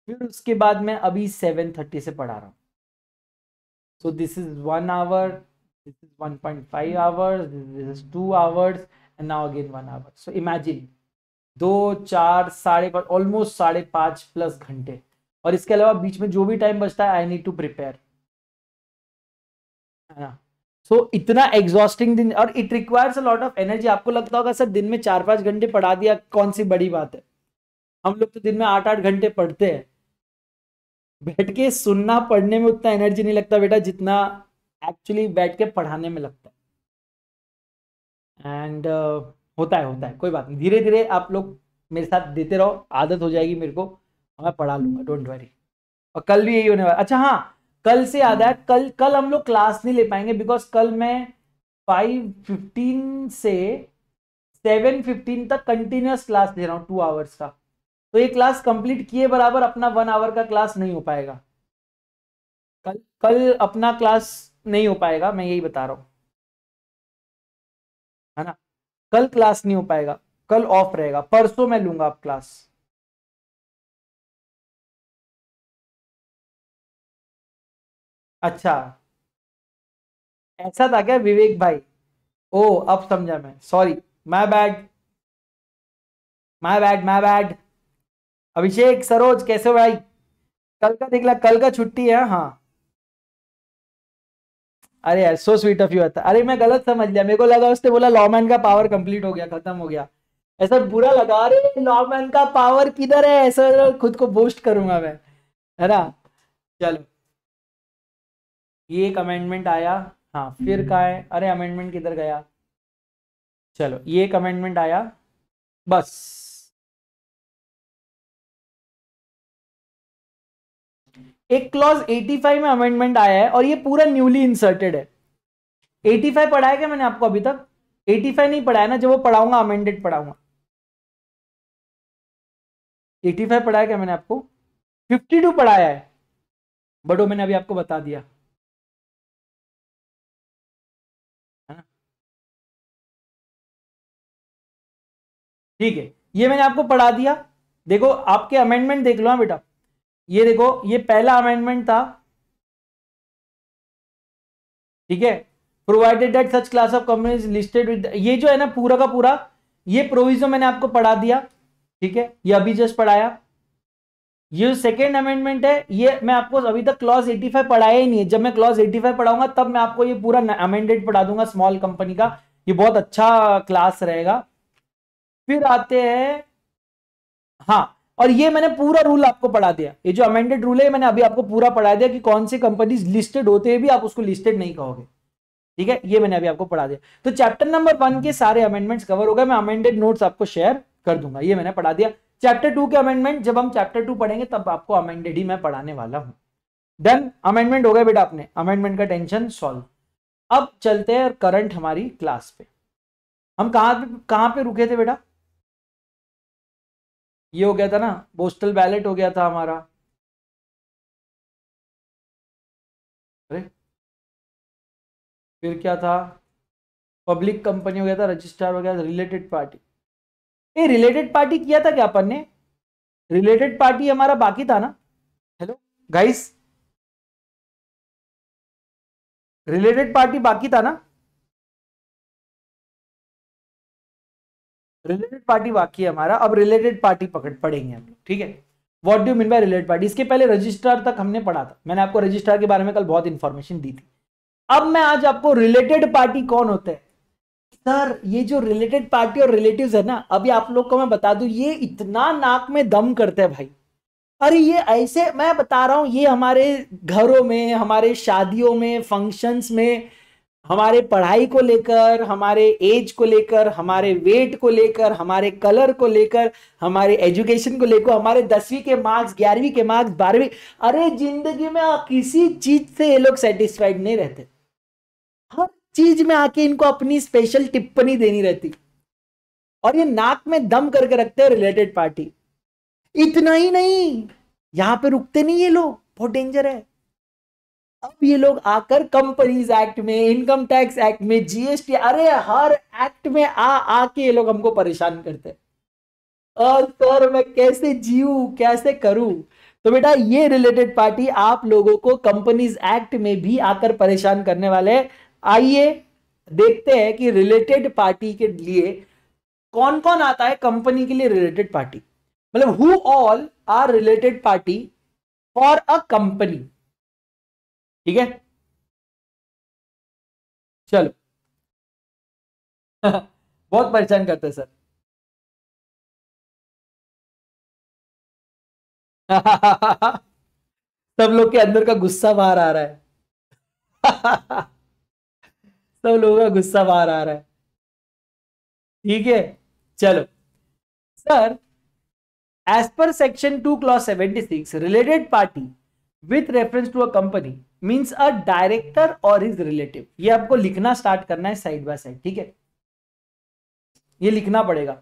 फिर उसके बाद मैं अभी सेवन थर्टी से पढ़ा रहा हूँ। Is one hour this is one point five hours this is two hours and now again one hour so imagine दो चार साढ़े पाँच ऑलमोस्ट साढ़े पाँच प्लस घंटे। और इसके अलावा बीच में जो भी टाइम बचता है I need to prepare so so, इतना एग्जॉस्टिंग दिन और it requires a lot of energy आपको लगता होगा सर दिन में चार पाँच घंटे पढ़ा दिया कौन सी बड़ी बात है? हम लोग तो दिन में आठ आठ घंटे पढ़ते हैं। बैठ के सुनना पढ़ने में उतना एनर्जी नहीं लगता बेटा जितना एक्चुअली बैठ के पढ़ाने में लगता है। एंड uh, होता है होता है कोई बात नहीं। धीरे धीरे आप लोग मेरे साथ देते रहो आदत हो जाएगी मेरे को मैं पढ़ा लूँगा डोंट वरी और कल भी यही होने वाला अच्छा हाँ कल से याद है कल कल हम लोग क्लास नहीं ले पाएँगे बिकॉज़ कल मैं फाइव फिफ्टीन से सेवन फिफ्टीन तक कंटिन्यूस क्लास दे रहा हूँ टू आवर्स का। तो ये क्लास कंप्लीट किए बराबर अपना वन आवर का क्लास नहीं हो पाएगा। कल कल अपना क्लास नहीं हो पाएगा, मैं यही बता रहा हूँ। है ना? कल क्लास नहीं हो पाएगा, कल ऑफ़ रहेगा, परसों मैं लूँगा आप क्लास अच्छा। ऐसा था क्या विवेक भाई? ओ अब समझा मैं। Sorry my bad my bad my bad Abhishek Saroj, कैसे हो भाई? कल का देख ला कल का छुट्टी है हाँ। अरे यार सो स्वीट ऑफ़ यू था अरे मैं गलत समझ लिया, मेरे को लगा उसने बोला लॉमैन का पावर कंप्लीट हो गया, खत्म हो गया। ऐसा बुरा लगा, अरे लॉमैन का पावर किधर है? ऐसा खुद को बूस्ट करूँगा मैं, है ना? चलो। ये एक अमेंडमेंट आया हाँ फिर कहा है? अरे अमेंडमेंट किधर गया? चलो, ये एक अमेंडमेंट आया, बस। एक क्लॉज 85 में अमेंडमेंट आया है और ये पूरा न्यूली इंसर्टेड है। 85 पढ़ाया क्या मैंने आपको अभी तक? 85 नहीं पढ़ाया ना, जब वो पढ़ाऊँगा अमेंडेड पढ़ाऊँगा। 85 पढ़ाया क्या मैंने आपको? 52 पढ़ाया है। बटो मैंने अभी आपको बता दिया। ठीक है, ये मैंने आपको पढ़ा दिया। देखो, आपके अमेंडमेंट देख लो हाँ बेटा। ये देखो, ये पहला अमेंडमेंट था। ठीक है? Provided that such class of companies listed with ये जो है ना, पूरा का पूरा, ये प्रोविज़न मैंने आपको पढ़ा दिया। ठीक है? ये अभी जस्ट पढ़ाया। ये सेकेंड अमेंडमेंट है, ये मैं आपको अभी तक क्लॉज 85 पढ़ाया ही नहीं है। जब मैं क्लॉज 85 पढ़ाऊँगा, तब मैं आपको ये पूरा अमेंडेड पढ़ा दूँगा स्मॉल कंपनी का। ये बहुत अच्छा क्लास रहेगा। फिर आते हैं हाँ और ये मैंने पूरा रूल आपको पढ़ा दिया। ये जो अमेंडेड रूल है मैंने अभी आपको पूरा पढ़ा दिया कि कौन सी कंपनीज़ लिस्टेड होते हैं भी आप उसको लिस्टेड नहीं कहोगे। ठीक है? ये मैंने अभी आपको पढ़ा दिया। तो चैप्टर नंबर वन के सारे अमेंडमेंट्स कवर हो गए। मैं अमेंडेड नोट्स आपको शेयर कर दूँगा। ये मैंने पढ़ा दिया। चैप्टर टू के अमेंडमेंट जब हम चैप्टर टू पढ़ेंगे, तब आपको अमेंडेड ही मैं पढ़ाने वाला हूँ। डन अमेंडमेंट हो गया बेटा अपने। अमेंडमेंट का टेंशन सॉल्व अब चलते हैं करंट हमारी क्लास पे। हम कहाँ पे कहाँ पे रुके थे बेटा? ये हो गया था ना पोस्टल बैलेट हो गया था हमारा। अरे, फिर क्या था? पब्लिक कंपनी हो गया था रजिस्ट्रार हो गया था रिलेटेड पार्टी ये रिलेटेड पार्टी किया था क्या अपन ने? रिलेटेड पार्टी हमारा बाकी था ना? हेलो गाइस रिलेटेड पार्टी बाकी था ना? रिलेटेड पार्टी बाकी है हमारा, अब रिलेटेड पार्टी पकड़, पढ़ेंगे हम ठीक है? What do mean by related party इसके पहले रजिस्ट्रार तक हमने पढ़ा था। मैंने आपको रजिस्ट्रार के बारे में कल बहुत इंफॉर्मेशन दी थी। अब मैं आज आपको रिलेटेड पार्टी कौन होते हैं? सर ये जो रिलेटेड पार्टी और रिलेटिव्स है ना, अभी आप लोग को मैं बता दूँ, ये इतना नाक में दम करते हैं भाई। अरे ये ऐसे, मैं बता रहा हूँ, ये हमारे घरों में, हमारे शादियों में फ़ंक्शंस में हमारे पढ़ाई को लेकर, हमारे एज को लेकर, हमारे वेट को लेकर, हमारे कलर को लेकर, हमारे एजुकेशन को लेकर, हमारे दसवीं के मार्क्स ग्यारहवीं के मार्क्स बारहवीं। अरे ज़िंदगी में किसी चीज़ से ये लोग सेटिस्फाइड नहीं रहते। हर चीज़ में आके इनको अपनी स्पेशल टिप्पणी देनी रहती। और ये नाक में दम करके रखते हैं रिलेटेड पार्टी इतना ही नहीं, यहाँ पे रुकते नहीं ये लोग, बहुत डेंजर है। अब ये लोग आकर कंपनीज़ एक्ट में इनकम टैक्स एक्ट में जीएसटी अरे हर एक्ट में आ, आके ये लोग हमको परेशान करते और सर, मैं कैसे जीव कैसे करूँ? तो बेटा, ये रिलेटेड पार्टी आप लोगों को कंपनीज़ एक्ट में भी आकर परेशान करने वाले आइए, देखते हैं कि रिलेटेड पार्टी के लिए कौन कौन आता है कंपनी के लिए रिलेटेड पार्टी मतलब who all are related party for a company ठीक है? चलो। बहुत परेशान करते हैं, सर। सब लोग के अंदर का गुस्सा बाहर आ रहा है। सब लोगों का गुस्सा बाहर आ रहा है। ठीक है? चलो। Sir as per section two clause seventy six related party with reference to a company means a director or his relative ये आपको लिखना स्टार्ट करना है साइड बाय साइड ठीक है? ये लिखना पड़ेगा।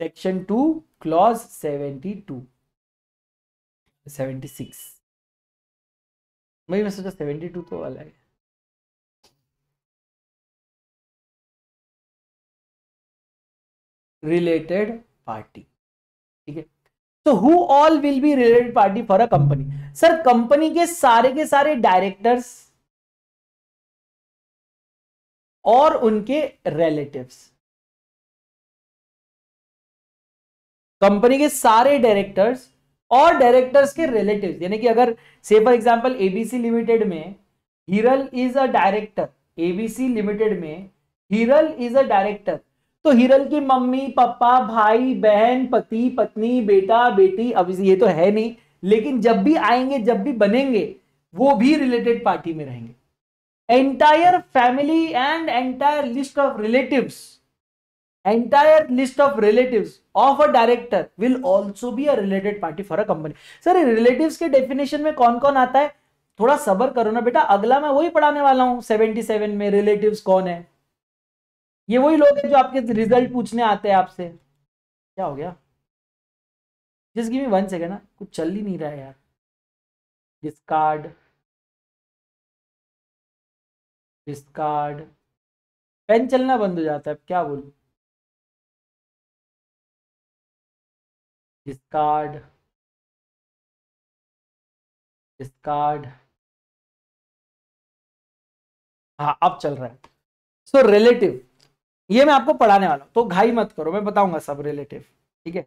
Section two clause seventy two seventy six मैं सोचा सेवेंटी टू तो अलग है। रिलेटेड पार्टी ठीक है? तो who all will be related party for a company sir company के सारे के सारे डायरेक्टर्स और उनके रिलेटिव्स कंपनी के सारे डायरेक्टर्स और डायरेक्टर्स के रिलेटिव्स यानी कि अगर say for example ABC limited में Hiral is a director ABC limited में हिरल इज़ अ डायरेक्टर तो हिरल की मम्मी पापा भाई, बहन, पति, पत्नी, बेटा, बेटी, अब ये तो है नहीं, लेकिन जब भी आएँगे, जब भी बनेंगे, वो भी रिलेटेड पार्टी में रहेंगे। Entire family and entire list of relatives entire list of relatives of a director will also be a related party for a company sir relatives के डेफिनेशन में कौन कौन आता है? थोड़ा सबर करो ना बेटा, अगला मैं वही पढ़ाने वाला हूँ। 77 में रिलेटिव्स कौन है? ये वही लोग हैं जो आपके रिज़ल्ट पूछने आते हैं आपसे। क्या हो गया? जिस मी वन सेकेंड ना कुछ चल ही नहीं रहा है यार। डिस्कार्ड डिस्कार्ड पेन चलना बंद हो जाता है, अब क्या बोलूँ? डिस्कार्ड डिस्कार्ड हाँ अब चल रहा है। सो रिलेटिव ये मैं आपको पढ़ाने वाला हूँ। तो घाई मत करो, मैं बताऊँगा सब रिलेटिव ठीक है?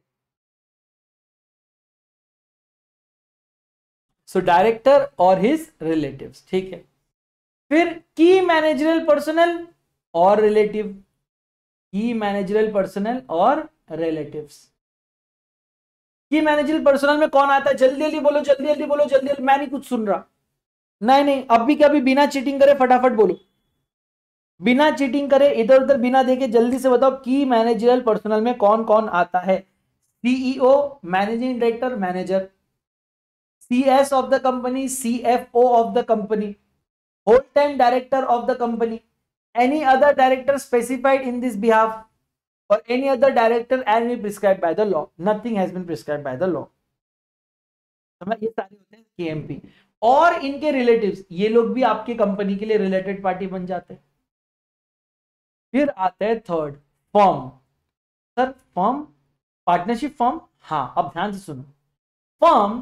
सो डायरेक्टर और हिज रिलेटिव्स ठीक है? फिर की मैनेजरल पर्सनल और रिलेटिव की मैनेजरल पर्सनल और रिलेटिव्स की मैनेजरल पर्सनल में कौन आता है? जल्दी जल्दी बोलो, जल्दी जल्दी बोलो, जल्दी मैं नहीं कुछ सुन रहा। नहीं नहीं अब भी क्या बिना चीटिंग करे फटाफट बोलो। बिना चीटिंग करे इधर उधर बिना देखे, जल्दी से बताओ की मैनेजरल पर्सनल में कौन कौन आता है? CEO managing director manager C S of the company C F O of the company whole time director of the company any other director specified in this behalf or any other director as be prescribed by the law. Nothing has been prescribed by the law. ये सारे होते हैं KMP और इनके relatives ये लोग भी आपकी कंपनी के लिए रिलेटेड पार्टी बन जाते हैं. फिर आते हैं third firm sir firm partnership firm हाँ अब ध्यान से सुनो। Firm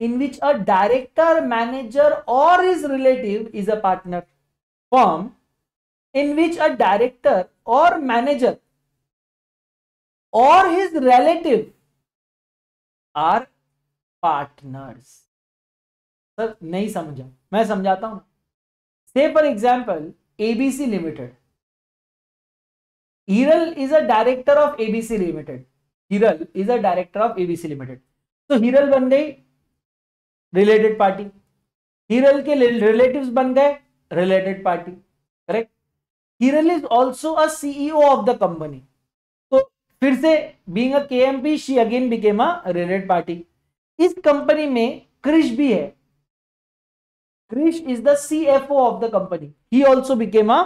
in which a director manager or his relative is a partner firm in which a director or manager or his relative are partners sir नहीं समझा। मैं समझाता हूँ। Say for example ABC limited Hiral is a director of ABC limited Hiral is a director of ABC limited तो हिरल बन गई related party Hiral के relatives बन गए related party correct Hiral is also a CEO of the company तो फिर से being a KMP she again became a related party इस कंपनी में क्रिश भी है. Krish is the CFO of the company he also became a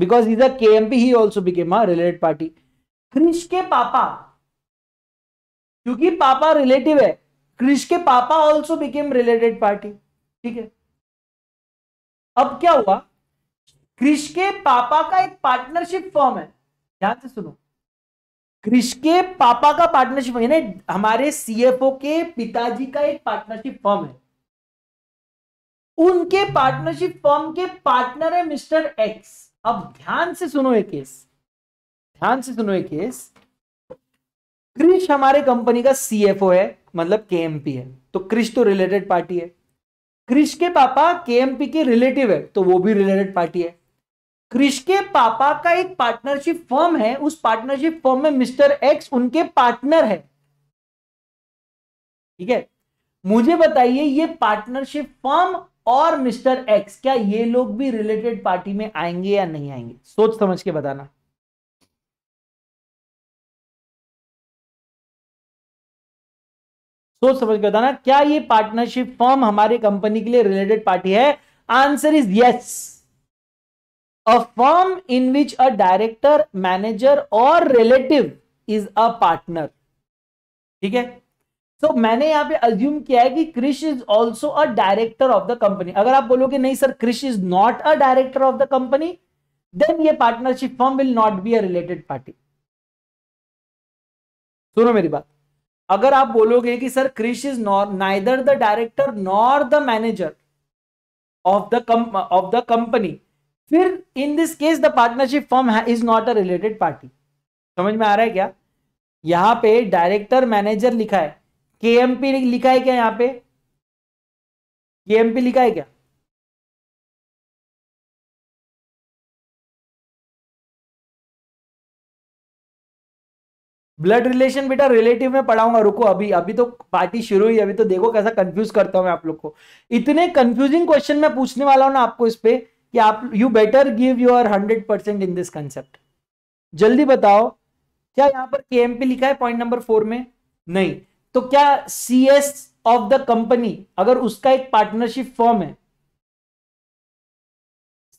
because is a KMP he also became a related party Krish के पापा क्योंकि पापा relative है क्रिश के पापा ऑल्सो बिकेम रिलेटेड पार्टी ठीक है? अब क्या हुआ? क्रिश के पापा का एक पार्टनरशिप फॉर्म है। ध्यान से सुनो। क्रिश के पापा का पार्टनरशिप यानी हमारे सीएफओ के पिताजी का एक पार्टनरशिप फर्म है। उनके पार्टनरशिप फर्म के पार्टनर है मिस्टर एक्स अब ध्यान से सुनो एक केस। ध्यान से सुनो एक केस। क्रिश हमारे कंपनी का सीएफओ है मतलब केएमपी है। तो क्रिश तो रिलेटेड पार्टी है। क्रिश के पापा केएमपी के रिलेटिव है तो वो भी रिलेटेड पार्टी है। क्रिश के पापा का एक पार्टनरशिप फर्म है, उस पार्टनरशिप फर्म में मिस्टर एक्स उनके पार्टनर है। ठीक है? मुझे बताइए, ये पार्टनरशिप फर्म और मिस्टर एक्स, क्या ये लोग भी रिलेटेड पार्टी में आएँगे या नहीं आएँगे? सोच समझ के बताना। सोच समझ के बताना, क्या ये पार्टनरशिप फॉर्म हमारे कंपनी के लिए रिलेटेड पार्टी है? Answer is yes a firm in which a director manager or relative is a partner ठीक है? सो so, मैंने यहाँ पे अज्यूम किया है कि Krish is also a director of the company अगर आप बोलोगे नहीं sir Krish is not a director of the company then ये partnership firm will not be a related party सुनो मेरी बात। अगर आप बोलोगे कि sir Krish is nor neither the director nor the manager of the of the company फिर in this case the partnership firm is not a related party समझ में आ रहा है क्या? यहाँ पे डायरेक्टर मैनेजर लिखा है। के लिखा है क्या यहाँ पे? के लिखा है क्या? ब्लड रिलेशन बेटा रिलेटिव में पढ़ाऊँगा, रुको अभी अभी तो पार्टी शुरू हुई, अभी तो देखो कैसा कंफ्यूज करता हूँ मैं आप लोग को। इतने कंफ्यूजिंग क्वेश्चन मैं पूछने वाला हूँ ना आपको इस पे कि आप you better give your hundred percent in this concept जल्दी बताओ, क्या यहाँ पर के लिखा है पॉइंट नंबर फोर में? नहीं। तो क्या C S of the company अगर उसका एक पार्टनरशिप फॉर्म है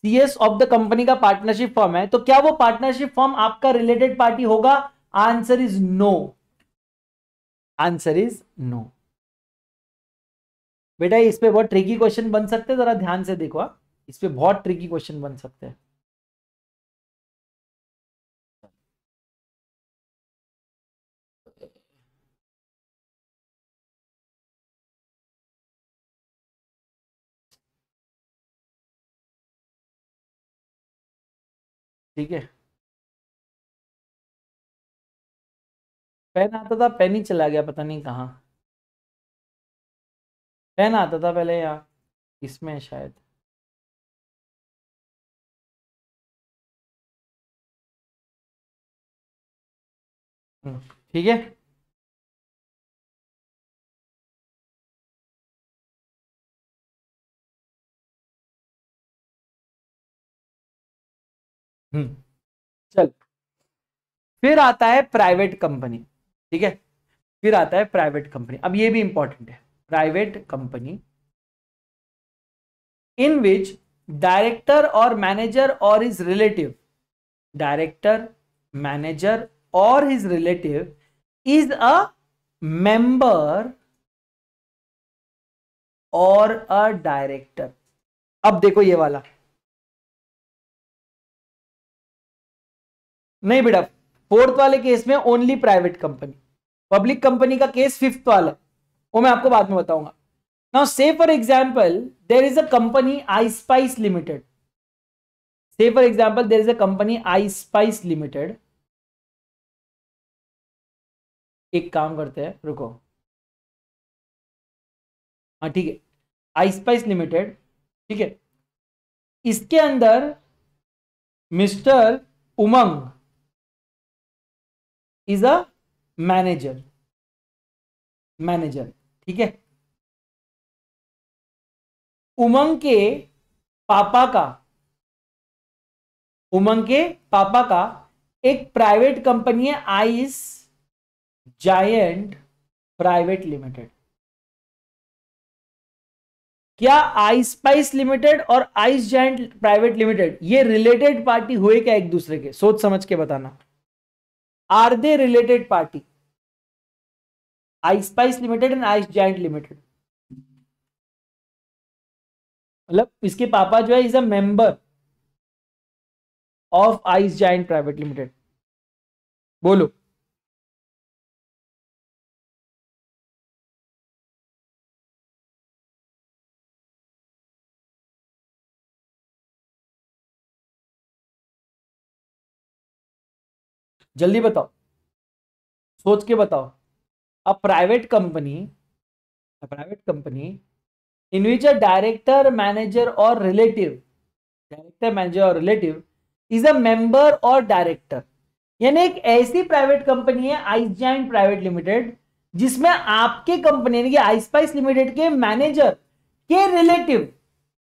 सीएस ऑफ़ द कंपनी का पार्टनरशिप फॉर्म है तो क्या वो पार्टनरशिप फॉर्म आपका रिलेटेड पार्टी होगा? Answer is no answer is no बेटा, इस पे बहुत ट्रिकी क्वेश्चन बन सकते हैं, जरा ध्यान से देखो हाँ। इस पे बहुत ट्रिकी क्वेश्चन बन सकते हैं। ठीक है। पेन आता था पेन ही चला गया पता नहीं कहाँ। पेन आता था पहले यहाँ इसमें शायद। हम्म, ठीक है। चल। फिर आता है प्राइवेट कंपनी ठीक है? फिर आता है प्राइवेट कंपनी अब ये भी इंपॉर्टेंट है। Private company in which director or manager or his relative director manager or his relative is a member or a director अब देखो ये वाला। नहीं बेटा फोर्थ वाले केस में only private company public company का केस फिफ्थ वाला वो मैं आपको बाद में बताऊँगा। Now say for example there is a company I Spice limited say for example there is a company I Spice limited एक काम करते हैं, रुको। हाँ ठीक है। आई स्पाइस लिमिटेड ठीक है। इसके अंदर mister Umang is a manager manager ठीक है? उमंग के पापा का, उमंग के पापा का एक प्राइवेट कंपनी है आइस जायंट प्राइवेट लिमिटेड क्या आइस स्पाइस लिमिटेड और आइस जायंट प्राइवेट लिमिटेड ये रिलेटेड पार्टी हुए क्या एक दूसरे के? सोच समझ के बताना। Are they related party I Spice limited and Ice Giant limited मतलब इसके पापा जो है is a member of Ice Giant private limited बोलो। जल्दी बताओ। सोच के बताओ। A private company private company in which a director manager or relative director manager or relative is a member or director यानी एक ऐसी प्राइवेट कंपनी है आइस जैन प्राइवेट लिमिटेड जिसमें आपके कंपनी यानी कि आईस्पाइस लिमिटेड के मैनेजर के रिलेटिव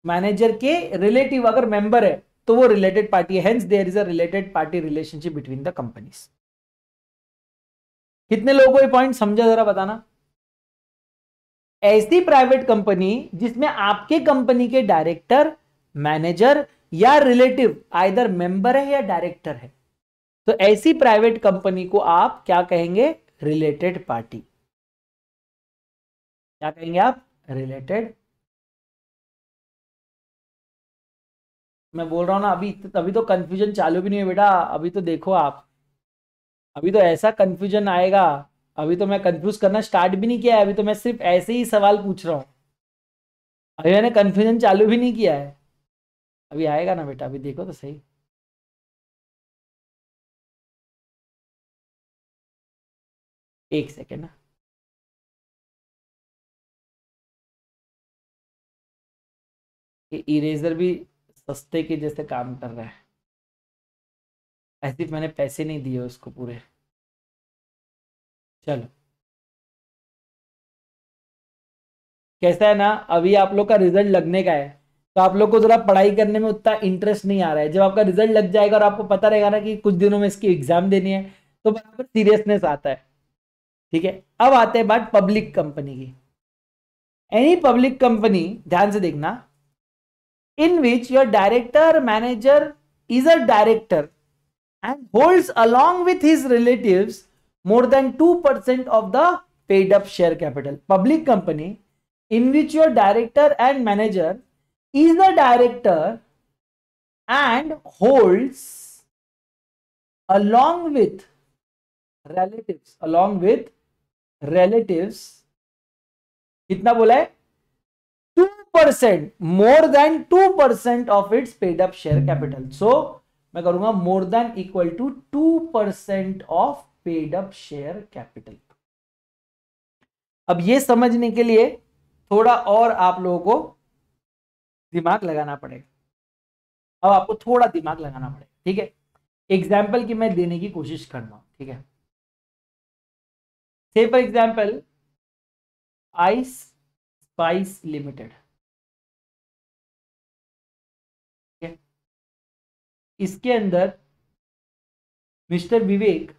मैनेजर के रिलेटिव अगर मेंबर है तो वो related party hence there is a related party relationship between the companies कितने लोगों को ये पॉइंट समझा जरा बताना? ऐसी प्राइवेट कंपनी जिसमें आपके कंपनी के डायरेक्टर मैनेजर या रिलेटिव आइदर मेंबर है या डायरेक्टर है। तो ऐसी प्राइवेट कंपनी को आप क्या कहेंगे? रिलेटेड पार्टी क्या कहेंगे आप? रिलेटेड मैं बोल रहा हूँ ना, अभी अभी तो कन्फ्यूज़न चालू भी नहीं है बेटा। अभी तो देखो आप। अभी तो ऐसा कन्फ्यूज़न आएगा। अभी तो मैं कंफ्यूज करना स्टार्ट भी नहीं किया है। अभी तो मैं सिर्फ़ ऐसे ही सवाल पूछ रहा हूँ। अभी मैंने कन्फ्यूज़न चालू भी नहीं किया है। अभी आएगा ना बेटा, अभी देखो तो सही। एक सेकेंड ना। इरेजर भी सस्ते के जैसे काम कर रहा है। ऐसे मैंने पैसे नहीं दिए उसको पूरे। चलो। कैसा है ना, अभी आप लोग का रिज़ल्ट लगने का है। तो आप लोग को जरा पढ़ाई करने में उतना इंटरेस्ट नहीं आ रहा है। जब आपका रिज़ल्ट लग जाएगा और आपको पता रहेगा ना कि कुछ दिनों में इसकी एग्ज़ाम देनी है तो बराबर सीरियसनेस आता है। ठीक है? अब आते हैं बात पब्लिक कंपनी की। एनी पब्लिक कंपनी ध्यान से देखना In which your director manager is a director and holds along with his relatives more than 2% of the paid up share capital. Public company in which your director and manager is the director and holds along with relatives along with relatives कितना बोला है to percent more than two percent of its paid up share capital so मैं करूँगा more than equal to two percent of paid up share capital अब ये समझने के लिए थोड़ा और आप लोगों को दिमाग लगाना पड़ेगा। अब आपको थोड़ा दिमाग लगाना पड़ेगा, ठीक है? एग्ज़ाम्पल की मैं देने की कोशिश कर रहा हूँ, ठीक है? Say for example Ice Spice limited इसके अंदर mister Vivek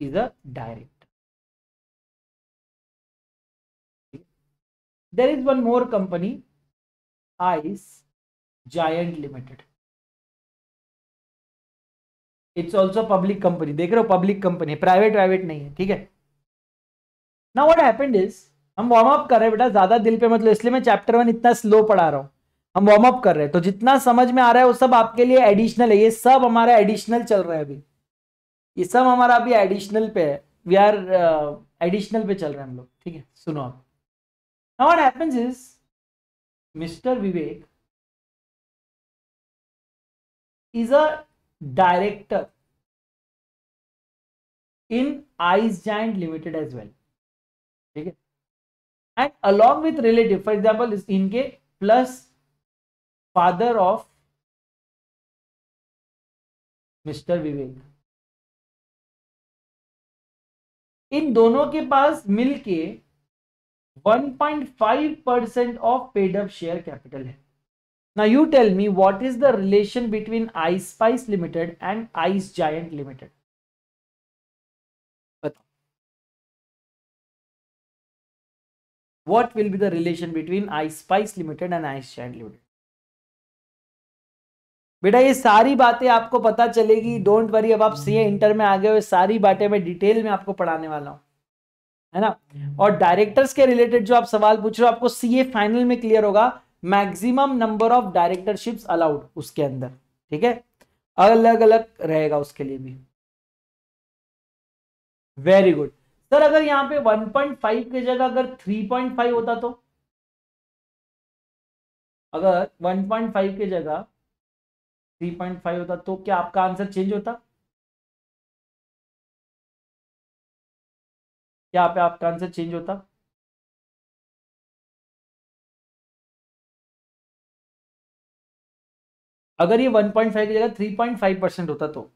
is a director. There is one more company Ice Giant limited it's also public company देख रहे हो पब्लिक कंपनी प्राइवेट प्राइवेट नहीं है, ठीक है? ना वॉट हैपेंड इज़ हम वार्म अप कर रहे हैं, बेटा, ज़्यादा दिल पे मतलब इसलिए मैं चैप्टर वन इतना स्लो पढ़ा रहा हूँ। हम वार्म अप कर रहे हैं। तो जितना समझ में आ रहा है, वो सब आपके लिए एडिशनल है। ये सब हमारा एडिशनल चल रहा है अभी। ये सब हमारा अभी एडिशनल पे है। वी आर एडिशनल पे चल रहे हैं हम लोग। ठीक है? सुनो आप। What happens is mister Vivek is a director in Ice Giant limited as well ठीक है? And along with relative for example इनके plus father of mister Vivek इन दोनों के पास मिलके 1.5 percent of paid up share capital है। ना you tell me what is the relation between Ice Spice limited and Ice Giant limited What will be the relation between Ice Spice limited and Ice Giant limited बेटा, ये सारी बातें आपको पता चलेगी। Don't worry अब आप सीए इंटर में आ गए हो। सारी बातें मैं डिटेल में आपको पढ़ाने वाला हूँ। है ना? और डायरेक्टर्स के रिलेटेड जो आप सवाल पूछ रहे हो, आपको सीए फाइनल में क्लियर होगा। Maximum number of directorships allowed उसके अंदर। ठीक है? अलग अलग रहेगा उसके लिए भी। वेरी गुड सर अगर यहाँ पे 1.5 की जगह अगर 3.5 होता तो? अगर 1.5 की जगह 3.5 होता तो क्या आपका आंसर चेंज होता? क्या पे आपका आंसर चेंज होता? अगर ये 1.5 की जगह 3.5 परसेंट होता तो।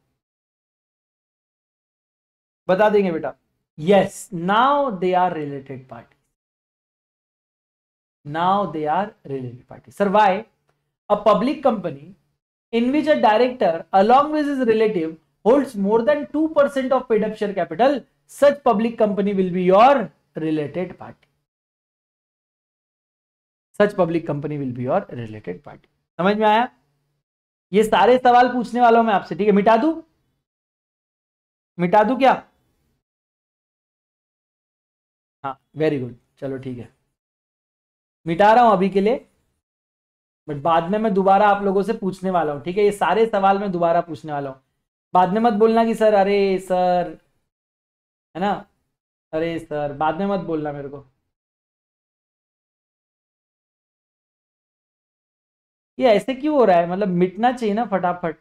बता देंगे बेटा। Yes now they are related party now they are related party sir why a public company in which a director along with his relative holds more than 2% of paid up share capital such public company will be your related party such public company will be your related party समझ में आया ये सारे सवाल पूछने वाला हूँ मैं आपसे ठीक है मिटा दू मिटा दू क्या हाँ वेरी गुड चलो ठीक है मिटा रहा हूँ अभी के लिए बट बाद में मैं दोबारा आप लोगों से पूछने वाला हूँ, ठीक है? ये सारे सवाल मैं दोबारा पूछने वाला हूँ। बाद में मत बोलना कि सर, अरे सर, है ना? अरे सर, बाद में मत बोलना मेरे को। ये ऐसे क्यों हो रहा है? मतलब मिटना चाहिए ना फटाफट।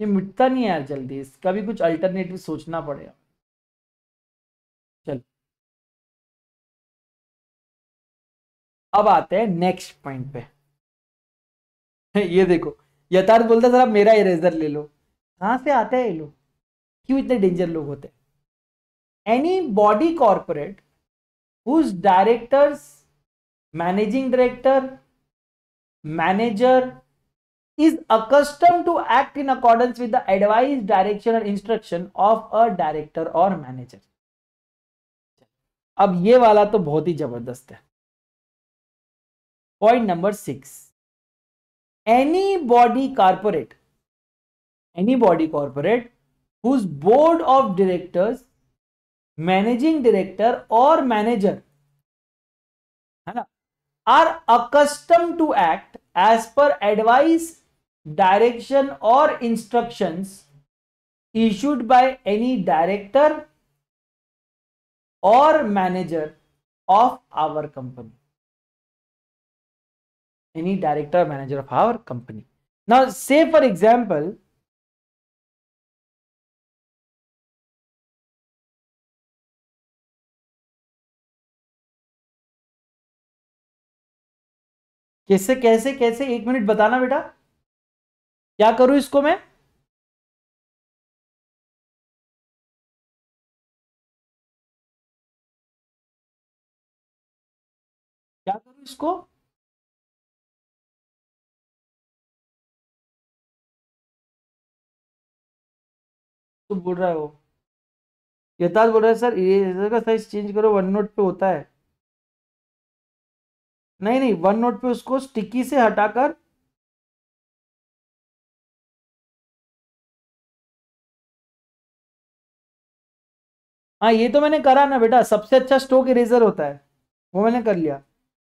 ये मिटता नहीं है यार जल्दी, इसका भी कुछ अल्टरनेटिव सोचना पड़ेगा। चल। अब आते हैं नेक्स्ट पॉइंट पे। ये देखो, यथार्थ बोलता आप मेरा इरेजर ले लो। कहाँ से आते हैं ये लोग? क्यों इतने डेंजर लोग होते हैं? Any body corporate whose directors managing director manager is accustomed to act in accordance with the advice, direction or instruction of a director or manager. अब ये वाला तो बहुत ही ज़बरदस्त है point number six any body corporate any body corporate whose board of directors managing director और manager है ना are accustom to act as per advice direction or instructions issued by any director or manager of our company any director or manager of our company now say for example कैसे कैसे कैसे एक minute बताना बेटा क्या करूँ इसको मैं? क्या करूँ इसको? तो बोल रहा है वो। यथार्थ बोल रहा है, सर इरेजर का साइज़ चेंज करो वन नोट पे होता है। नहीं नहीं वन नोट पे उसको स्टिकी से हटाकर हाँ ये तो मैंने करा ना बेटा, सबसे अच्छा स्टोक इरेजर होता है। वो मैंने कर लिया।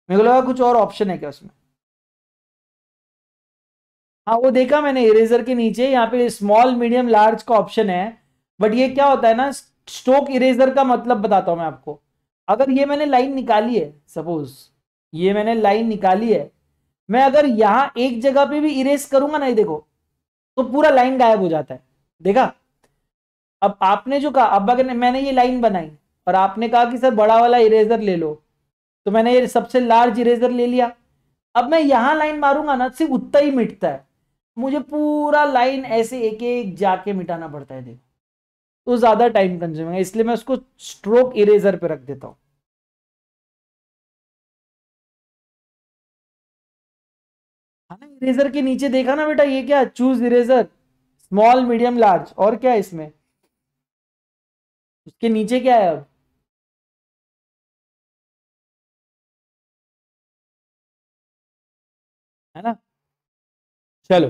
मेरे को लगा कुछ और ऑप्शन है क्या उसमें? हाँ वो देखा मैंने इरेजर के नीचे, यहाँ पे स्मॉल मीडियम लार्ज का ऑप्शन है। बट ये क्या होता है ना स्टोक इरेजर का मतलब बताता हूँ मैं आपको। अगर ये मैंने लाइन निकाली है सपोज़ ये मैंने लाइन निकाली है, मैं अगर यहाँ एक जगह पे भी इरेज करूँगा ना, ये देखो तो पूरा लाइन गायब हो जाता है। देखा? अब आपने जो कहा, अब अगर मैंने ये लाइन बनाई और आपने कहा कि सर बड़ा वाला इरेजर ले लो तो मैंने ये सबसे लार्ज इरेजर ले लिया। अब मैं यहाँ लाइन मारूँगा ना, सिर्फ़ उतना ही मिटता है। मुझे पूरा लाइन ऐसे एक एक जाके मिटाना पड़ता है, देखो। तो ज़्यादा टाइम कंज्यूम है, इसलिए मैं उसको स्ट्रोक इरेजर पे रख देता हूँ। इरेजर के नीचे देखा ना बेटा, ये क्या? Choose eraser small medium large और क्या है इसमें? उसके नीचे क्या है अब? है ना? चलो।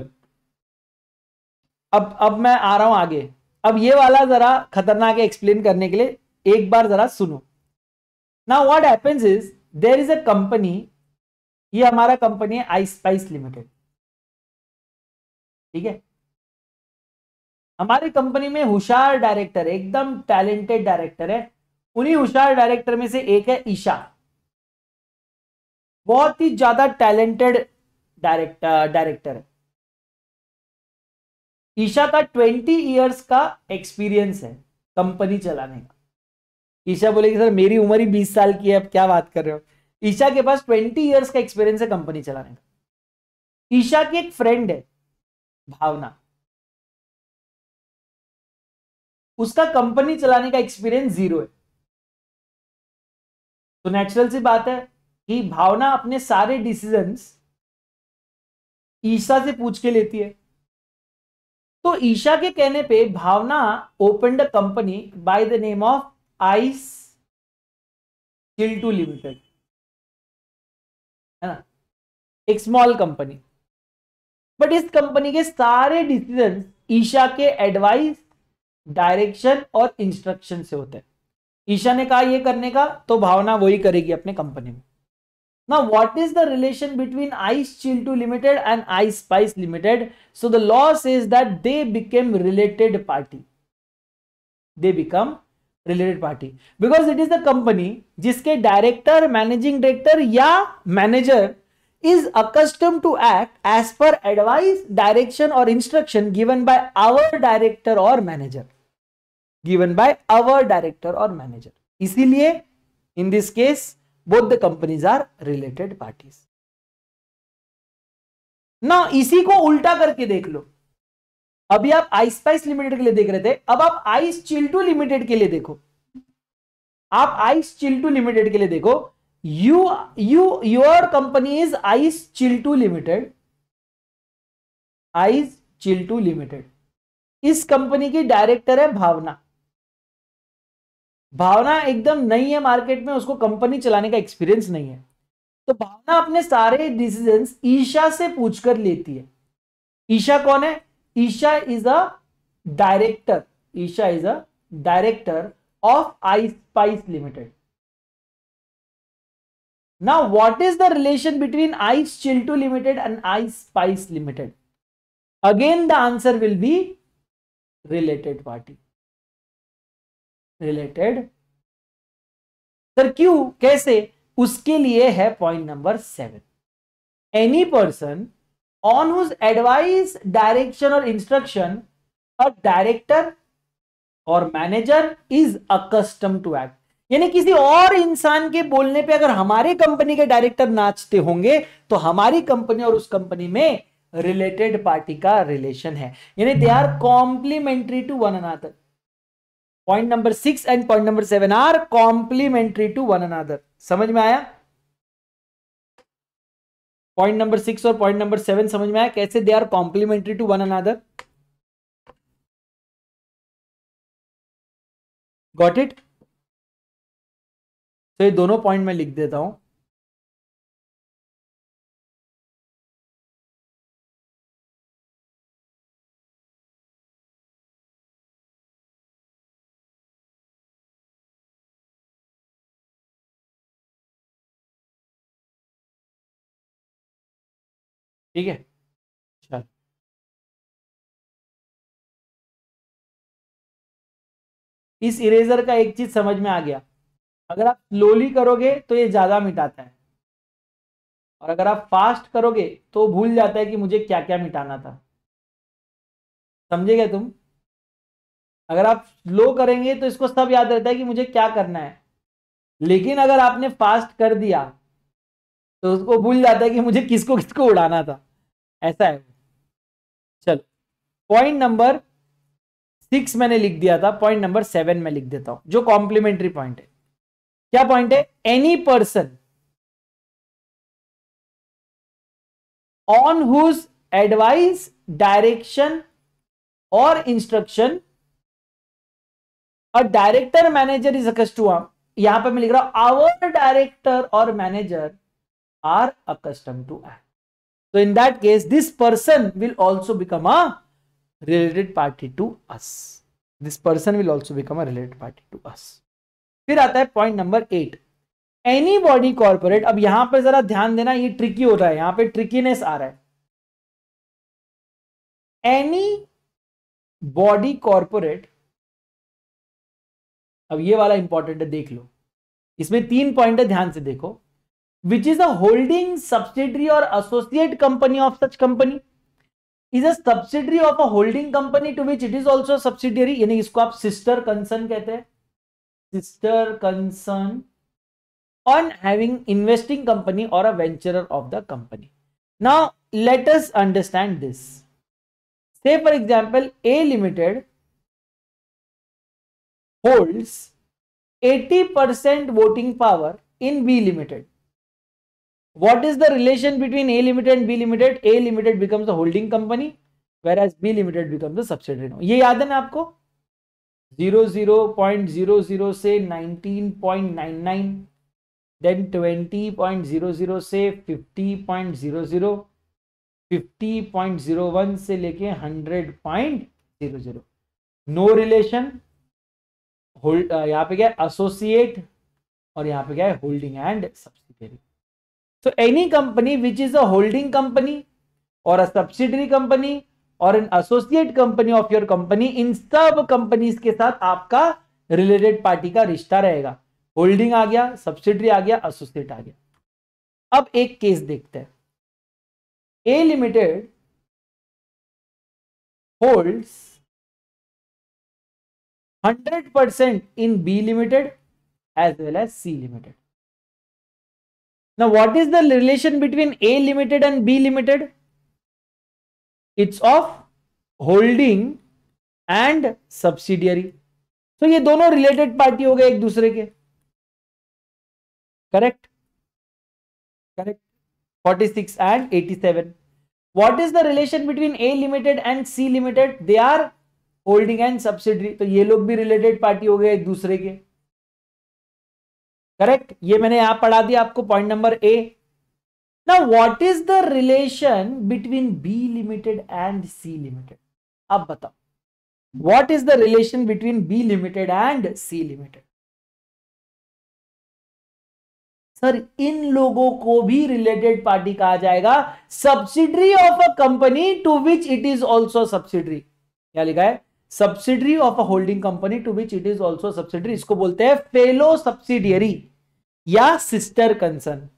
अब अब मैं आ रहा हूँ आगे। अब ये वाला जरा खतरनाक है एक्सप्लेन करने के लिए। एक बार जरा सुनो। ना what happens is there is a company ये हमारा कंपनी है आई स्पाइस लिमिटेड ठीक है? हमारी कंपनी में होशियार डायरेक्टर, एकदम टैलेंटेड डायरेक्टर है। उन्हीं होशियार डायरेक्टर में से एक है ईशा। बहुत ही ज़्यादा टैलेंटेड डायरेक्टर डायरेक्टर है। ईशा का ट्वेंटी इयर्स का एक्सपीरियंस है कंपनी चलाने का। ईशा बोलेगी, सर, मेरी उम्र ही बीस साल की है, अब क्या बात कर रहे हो? ईशा के पास ट्वेंटी इयर्स का एक्सपीरियंस है कंपनी चलाने का। ईशा की एक फ्रेंड है, भावना। उसका कंपनी चलाने का एक्सपीरियंस ज़ीरो है। तो नेचुरल सी बात है कि भावना अपने सारे डिसीजंस ईशा से पूछ के लेती है। तो ईशा के कहने पे Bhavna open the company by the name of Ice Chill Two Limited है ना? एक स्मॉल कंपनी बट इस कंपनी के सारे डिसीज़न ईशा के एडवाइस डायरेक्शन और इंस्ट्रक्शन से होता है। ईशा ने कहा ये करने का तो भावना वही करेगी अपने कंपनी में। ना what is the relation between Ice Chill Two Limited and I Spice Limited so the loss is that they became related party they become related party because it is the company जिसके director managing director या manager is accustom to act as per advice direction और instruction given by our director और manager Given by our director or manager. इसीलिए, in this case both the companies are related parties ना इसी को उल्टा करके देख लो। अभी आप आइस स्पाइस लिमिटेड के लिए देख रहे थे, अब आप आइस चिल्टू लिमिटेड के लिए देखो। आप आइस चिल्टू लिमिटेड के लिए देखो you you your company is Ice Chill Two Limited Ice Chill Two Limited इस कंपनी की डायरेक्टर है भावना। भावना एकदम नई है मार्केट में, उसको कंपनी चलाने का एक्सपीरियंस नहीं है। तो भावना अपने सारे डिसीज़न ईशा से पूछकर लेती है। ईशा कौन है? Isha is a director Isha is a director of I Spice Limited now what is the relation between Ice Chill Two Limited and I Spice Limited again the answer will be related party related sir क्यों? कैसे? उसके लिए है point number seven any person on whose advice direction और instruction a director और manager is accustom to act यानी किसी और इंसान के बोलने पे अगर हमारे कंपनी के डायरेक्टर नाचते होंगे तो हमारी कंपनी और उस कंपनी में रिलेटेड पार्टी का रिलेशन है। यानी they are complementary to one another point number six and point number seven are complementary to one another समझ में आया? पॉइंट नंबर सिक्स और पॉइंट नंबर सेवन समझ में आया? कैसे they are complementary to one another got it तो ये दोनों पॉइंट मैं लिख देता हूँ। ठीक है? चल। इस इरेजर का एक चीज़ समझ में आ गया। अगर आप स्लोली करोगे तो ये ज़्यादा मिटाता है। और अगर आप फास्ट करोगे तो भूल जाता है कि मुझे क्या क्या मिटाना था। समझेगा तुम? अगर आप स्लो करेंगे तो इसको सब याद रहता है कि मुझे क्या करना है। लेकिन अगर आपने फास्ट कर दिया तो उसको भूल जाता है कि मुझे किसको किसको उड़ाना था। ऐसा है। चलो पॉइंट नंबर सिक्स मैंने लिख दिया था पॉइंट नंबर सेवन में लिख देता हूँ, जो कॉम्प्लीमेंट्री पॉइंट है। क्या पॉइंट है? Any person on whose advice direction और इंस्ट्रक्शन और डायरेक्टर मैनेजर इज़ अकस्टू यहाँ पर मैं लिख रहा हूँ आवर डायरेक्टर और manager are accustom to act So in that case, this person will also become a related party to us. This person will also become a related party to us. फिर आता है point number eight any body corporate अब यहाँ पर जरा ध्यान देना ये ट्रिकी हो रहा है यहाँ पे ट्रिकीनेस आ रहा है एनी बॉडी कॉर्पोरेट अब ये वाला इंपॉर्टेंट है देख लो इसमें तीन पॉइंट है ध्यान से देखो which is a holding subsidiary or associate company of such company is a subsidiary of a holding company to which it is also subsidiary यानी इसको आप सिस्टर कंसर्न कहते हैं sister concern on having investing company or a venturer of the company. Now let us understand this. Say for example, A Limited holds 80% voting power in B Limited. What is the relation between A Limited and B Limited? A Limited becomes the holding company whereas B Limited becomes the subsidiary. Now, आपको? Zero zero point zero zero से nineteen point nine nine then twenty point zero zero से fifty point zero zero fifty point zero one से लेके hundred point zero zero no relation hold यहाँ पे क्या है? Associate और यहाँ पे क्या है? Holding and subsidiary so any company which is a holding company और अ सब्सिडरी कंपनी और an associate company of your company इन सब कंपनीज़ के साथ आपका रिलेटेड पार्टी का रिश्ता रहेगा। होल्डिंग आ गया सब्सिडरी आ गया एसोसिएट आ गया। अब एक केस देखते हैं। A Limited holds 100% in B limited as well as C limited. Now, what is the relation between A limited and B limited? It's of holding and subsidiary. So, ये दोनों related party हो गए एक दूसरे के correct correct 46 and 87 what is the relation between a limited and c limited they are holding and subsidiary तो ये लोग भी रिलेटेड पार्टी हो गए एक दूसरे के करेक्ट ये मैंने यहाँ पढ़ा दिया आपको पॉइंट नंबर ए ना what is the relation between B Limited and C Limited अब बताओ. What is the relation between B Limited and C Limited sir इन लोगों को भी रिलेटेड पार्टी कहा जाएगा. Subsidiary of a company to which it is also subsidiary क्या लिखा है? Subsidiary of a holding company to which it is also subsidiary इसको बोलते हैं फेलो सब्सिडियरी या सिस्टर कंसर्न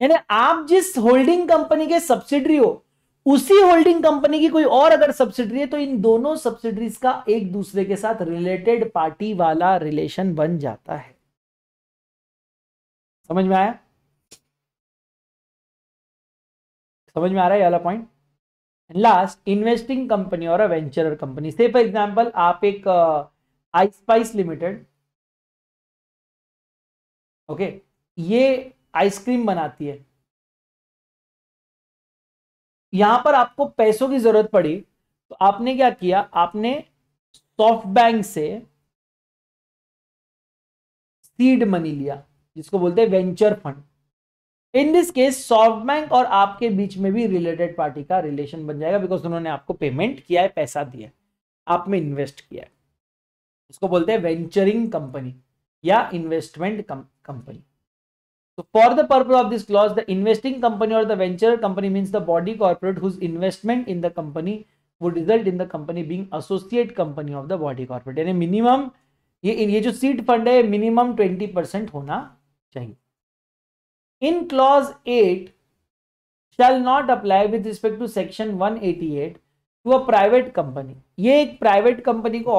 यानी आप जिस होल्डिंग कंपनी के सब्सिडरी हो, उसी होल्डिंग कंपनी की कोई और अगर सब्सिडरी है तो इन दोनों सब्सिडरीज का एक दूसरे के साथ रिलेटेड पार्टी वाला रिलेशन बन जाता है। समझ में आया? समझ में आ रहा है वाला पॉइंट लास्ट इन्वेस्टिंग कंपनी और अ वेंचर कंपनी से फॉर एग्जांपल आप एक आई स्पाइस लिमिटेड ओके ये आइसक्रीम बनाती है। यहाँ पर आपको पैसों की ज़रूरत पड़ी तो आपने क्या किया? आपने सॉफ्ट बैंक से सीड मनी लिया, जिसको बोलते हैं venture fund in this case SoftBank और आपके बीच में भी रिलेटेड पार्टी का रिलेशन बन जाएगा बिकॉज़ उन्होंने आपको पेमेंट किया है, पैसा दिया आप में इन्वेस्ट किया है। इसको बोलते हैं वेंचरिंग कंपनी या इन्वेस्टमेंट कंपनी तो for the purpose of this clause the investing company और the venture company means the body corporate whose investment in the company would result in the company being associate company of the body corporate यानी minimum ये ये जो seed fund है minimum twenty percent होना चाहिए। In clause 8 shall not apply with respect to section 188 to a private company ये एक private company को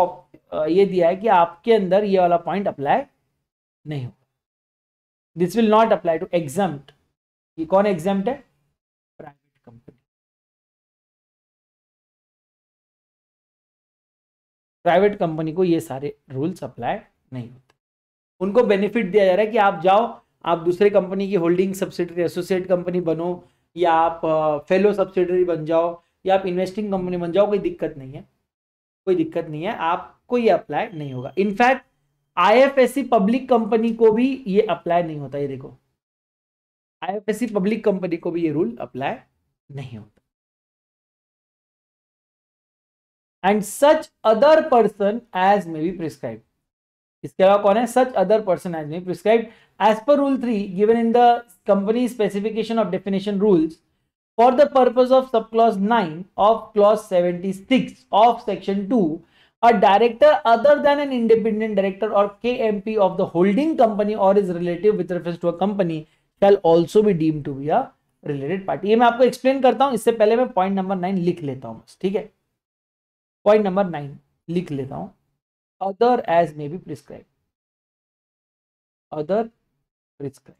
ये दिया है कि आपके अंदर ये वाला पॉइंट अप्लाई नहीं होगा। This will not apply to exempt ये कौन एग्जाम्ट है? प्राइवेट कंपनी प्राइवेट कंपनी को ये सारे रूल्स अप्लाई नहीं होते। उनको बेनिफिट दिया जा रहा है कि आप जाओ आप दूसरे कंपनी की होल्डिंग सब्सिडरी एसोसिएट कंपनी बनो, या आप फेलो सब्सिडरी बन जाओ, या आप इन्वेस्टिंग कंपनी बन जाओ, कोई दिक्कत नहीं है। कोई दिक्कत नहीं है, आपको ये अप्लाई नहीं होगा। इनफैक्ट आईएफएससी पब्लिक कंपनी को भी ये अप्लाई नहीं होता, ये देखो। आईएफएससी पब्लिक कंपनी को भी ये रूल अप्लाई नहीं होता। And such other person as may be prescribe इसके अलावा कौन है? Such other person as may prescribe as per rule three given in the company specification of definition rules for the purpose of sub clause nine of clause seventy six of section two a director other than an independent director और K M P of the holding company और his relative with reference to a company shall also be deem to be a related party ये मैं आपको explain करता हूँ, इससे पहले मैं पॉइंट नंबर नाइन लिख लेता हूँ बस, ठीक है? पॉइंट नंबर नाइन लिख लेता हूँ। Other as may be prescribe other prescribe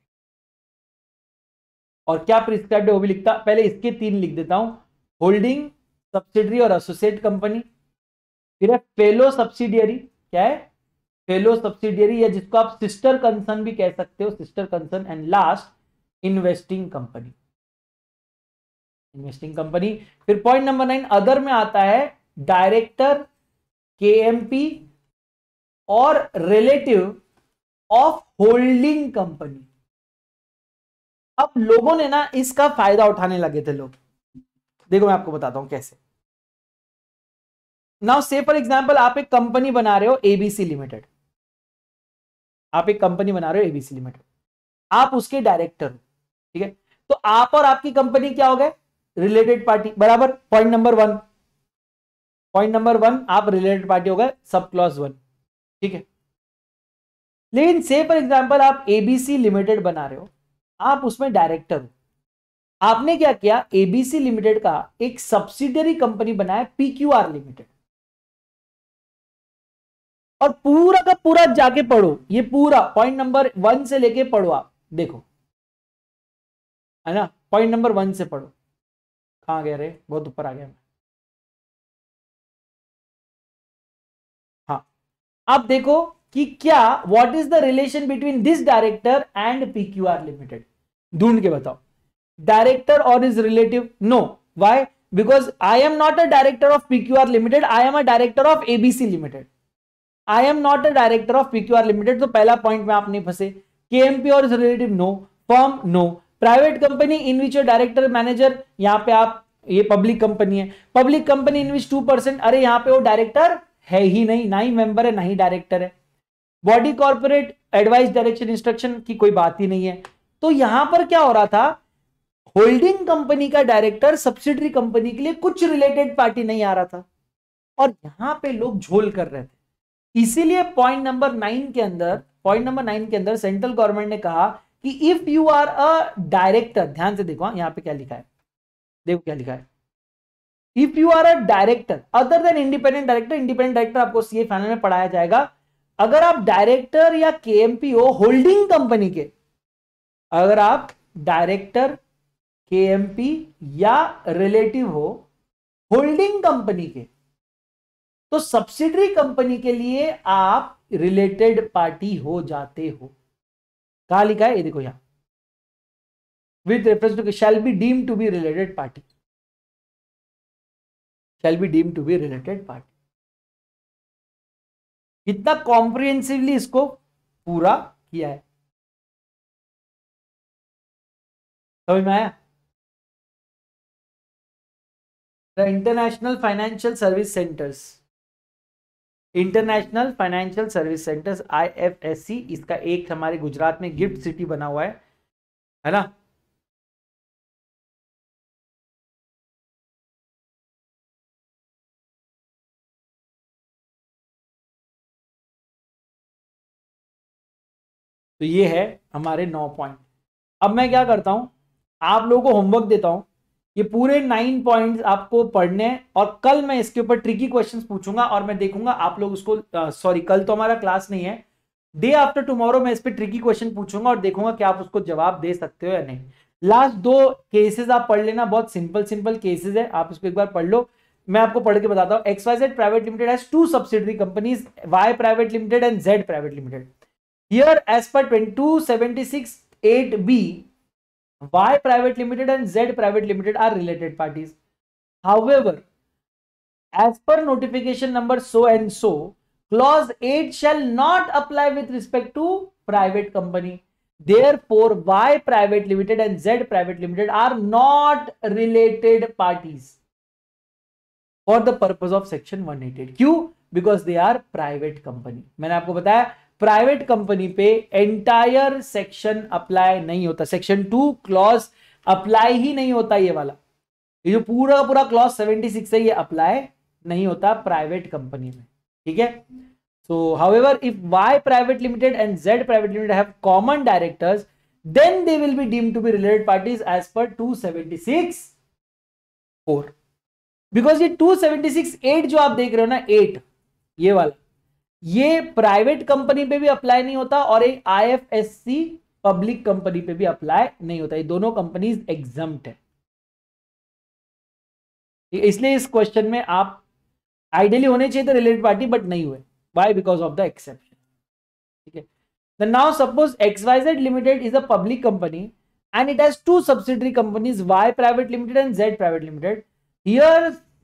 और क्या प्रिस्क्राइब है वो भी लिखता, पहले इसके तीन लिख देता हूँ। होल्डिंग सब्सिडरी और एसोसिएट कंपनी फिर है फेलो सब्सिडियरी क्या है? फेलो सब्सिडियरी या जिसको आप सिस्टर कंसर्न भी कह सकते हो sister concern and last investing company investing company फिर पॉइंट नंबर नाइन अदर में आता है डायरेक्टर केएमपी और रिलेटिव ऑफ़ होल्डिंग कंपनी अब लोगों ने ना इसका फ़ायदा उठाने लगे थे लोग। देखो मैं आपको बताता हूँ कैसे। नाउ से फॉर एग्ज़ाम्पल आप एक कंपनी बना रहे हो एबीसी लिमिटेड आप एक कंपनी बना रहे हो एबीसी लिमिटेड आप उसके डायरेक्टर हो, ठीक है? तो आप और आपकी कंपनी क्या हो गए? रिलेटेड पार्टी बराबर? Point number one point number one आप रिलेटेड पार्टी हो गए सब क्लॉज वन ठीक है? लेकिन से फॉर एग्ज़ाम्पल आप एबीसी लिमिटेड बना रहे हो, आप उसमें डायरेक्टर हो। आपने क्या किया? एबीसी लिमिटेड का एक सब्सिडरी कंपनी बनाया पीक्यूआर लिमिटेड और पूरा का पूरा जाके पढ़ो, ये पूरा पॉइंट नंबर वन से लेके पढ़ो आप, देखो। है ना? पॉइंट नंबर वन से पढ़ो। कहाँ गया रे? बहुत ऊपर आ गया आप देखो कि क्या what is the relation between this director and PQR Limited ढूंढ के बताओ। डायरेक्टर और his relative no why because I am not a director of PQR Limited I am a director of ABC Limited I am not a director of PQR Limited तो पहला point में आप नहीं फंसे। केएमपी और relative no firm no private company in which your director manager यहाँ पे आप, ये पब्लिक कंपनी है। Public company in which two percent अरे यहाँ पे वो डायरेक्टर है ही नहीं ना ही मेंबर है ना ही डायरेक्टर है। Body corporate advice direction instruction की कोई बात ही नहीं है। तो यहाँ पर क्या हो रहा था? होल्डिंग कंपनी का डायरेक्टर सब्सिडरी कंपनी के लिए कुछ रिलेटेड पार्टी नहीं आ रहा था। और यहाँ पे लोग झोल कर रहे थे। इसीलिए पॉइंट नंबर नाइन के अंदर पॉइंट नंबर नाइन के अंदर सेंट्रल गवर्नमेंट ने कहा कि if you are a director ध्यान से देखो हाँ, यहाँ पे क्या लिखा है? देखो क्या लिखा है। If you are a director other than independent director independent director आपको सीए फाइनल में पढ़ाया जाएगा। अगर आप डायरेक्टर या केएमपी हो होल्डिंग कंपनी के, अगर आप डायरेक्टर केएमपी या रिलेटिव हो होल्डिंग कंपनी के तो सब्सिडरी कंपनी के लिए आप रिलेटेड पार्टी हो जाते हो। कहा लिखा है? ये देखो यहाँ। With reference to shall be deem to be related party shall be deem to be related party कितना कॉम्प्रिहेंसिवली इसको पूरा किया है। समझ में आया? The international financial service centres international financial service centres IFSC इसका एक हमारे गुजरात में गिफ्ट सिटी बना हुआ है। है ना? तो ये है हमारे नौ पॉइंट अब मैं क्या करता हूँ? आप लोगों को होमवर्क देता हूँ। ये पूरे नाइन पॉइंट्स आपको पढ़ने हैं और कल मैं इसके ऊपर ट्रिकी क्वेश्चंस पूछूँगा और मैं देखूँगा आप लोग उसको सॉरी कल तो हमारा क्लास नहीं है। डे आफ्टर टुमारो मैं इस पर ट्रिकी क्वेश्चन पूछूँगा और देखूँगा कि आप उसको जवाब दे सकते हो या नहीं। लास्ट दो केसेस आप पढ़ लेना, बहुत सिंपल सिंपल केसेस है। आप इसको एक बार पढ़ लो। मैं आपको पढ़ के बताता हूँ। X Y Z Private Limited two subsidiary companies Y Private Limited and Z Private Limited here as per 276 8b Y private limited and Z private limited are related parties. However, as per notification number so and so, clause 8 shall not apply with respect to private company. Therefore, Y private limited and Z private limited are not related parties for the purpose of section 188. Q because they are private company. मैंने आपको बताया private company पे entire section apply नहीं होता। Section two clause apply ही नहीं होता ये वाला। ये जो पूरा पूरा क्लॉज 76 है, ये अप्लाई नहीं होता प्राइवेट कंपनी में। ठीक है? So however if Y Private Limited and Z Private Limited have common directors then they will be deemed to be related parties as per 276 4 because ये 276 8 जो आप देख रहे हो ना 8 ये वाला। ये प्राइवेट कंपनी पे भी अप्लाई नहीं होता और एक आईएफएससी पब्लिक कंपनी पे भी अप्लाई नहीं होता। ये दोनों कंपनीज़ एग्जाम्प्ट है। इसलिए इस क्वेश्चन में आप आइडियली होने चाहिए थे रिलेटेड पार्टी बट नहीं हुए। Why because of the exception ठीक है? Then now suppose XYZ Limited is a public company and it has two subsidiary companies, Y Private Limited and Z Private Limited.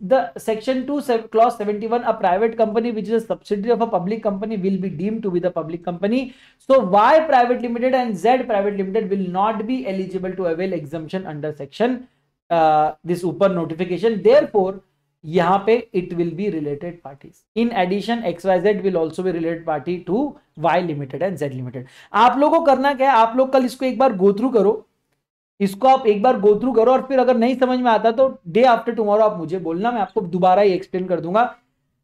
The section 2 clause 71 a private company which is a subsidiary of a public company will be deemed to be the public company. So Y Private Limited and Z Private Limited will not be eligible to avail exemption under section uh, this upper notification. Therefore यहाँ पे B related parties in addition X Y Z will also be related party to Y Limited and Z Limited आप लोगों को करना क्या है आप लोग कल इसको एक बार गो थ्रू करो इसको आप एक बार गो थ्रू करो और फिर अगर नहीं समझ में आता तो डे आफ्टर टुमारो आप मुझे बोलना मैं आपको दोबारा ही एक्सप्लेन कर दूँगा।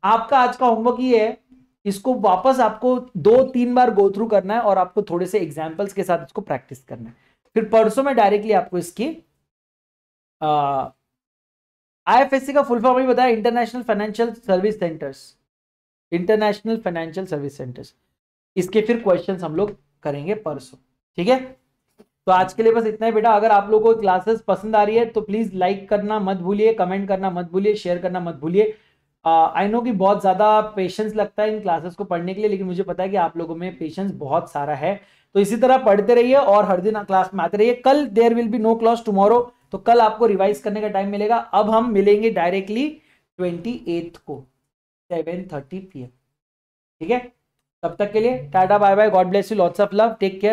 आपका आज का होमवर्क ये है इसको वापस आपको दो तीन बार गो थ्रू करना है और आपको थोड़े से एग्जाम्पल्स के साथ इसको प्रैक्टिस करना है। फिर परसों में डायरेक्टली आपको इसकी आ, आईएफएससी का फुल फॉर्म ही बताया international financial service centers international financial service centers इसके फिर क्वेश्चंस हम लोग करेंगे परसों ठीक है? तो आज के लिए बस इतना ही बेटा। अगर आप लोगों को क्लासेस पसंद आ रही है तो प्लीज़ लाइक करना मत भूलिए कमेंट करना मत भूलिए शेयर करना मत भूलिए। आई नो कि बहुत ज़्यादा पेशेंस लगता है इन क्लासेस को पढ़ने के लिए, लेकिन मुझे पता है कि आप लोगों में पेशेंस बहुत सारा है। तो इसी तरह पढ़ते रहिए और हर दिन क्लास में आते रहिए। कल there will be no class tomorrow तो कल आपको रिवाइज करने का टाइम मिलेगा। अब हम मिलेंगे डायरेक्टली ट्वेंटी एथ को सेवन थर्टी पी ठीक है? तब तक के लिए, tata bye bye God bless you lots of love take care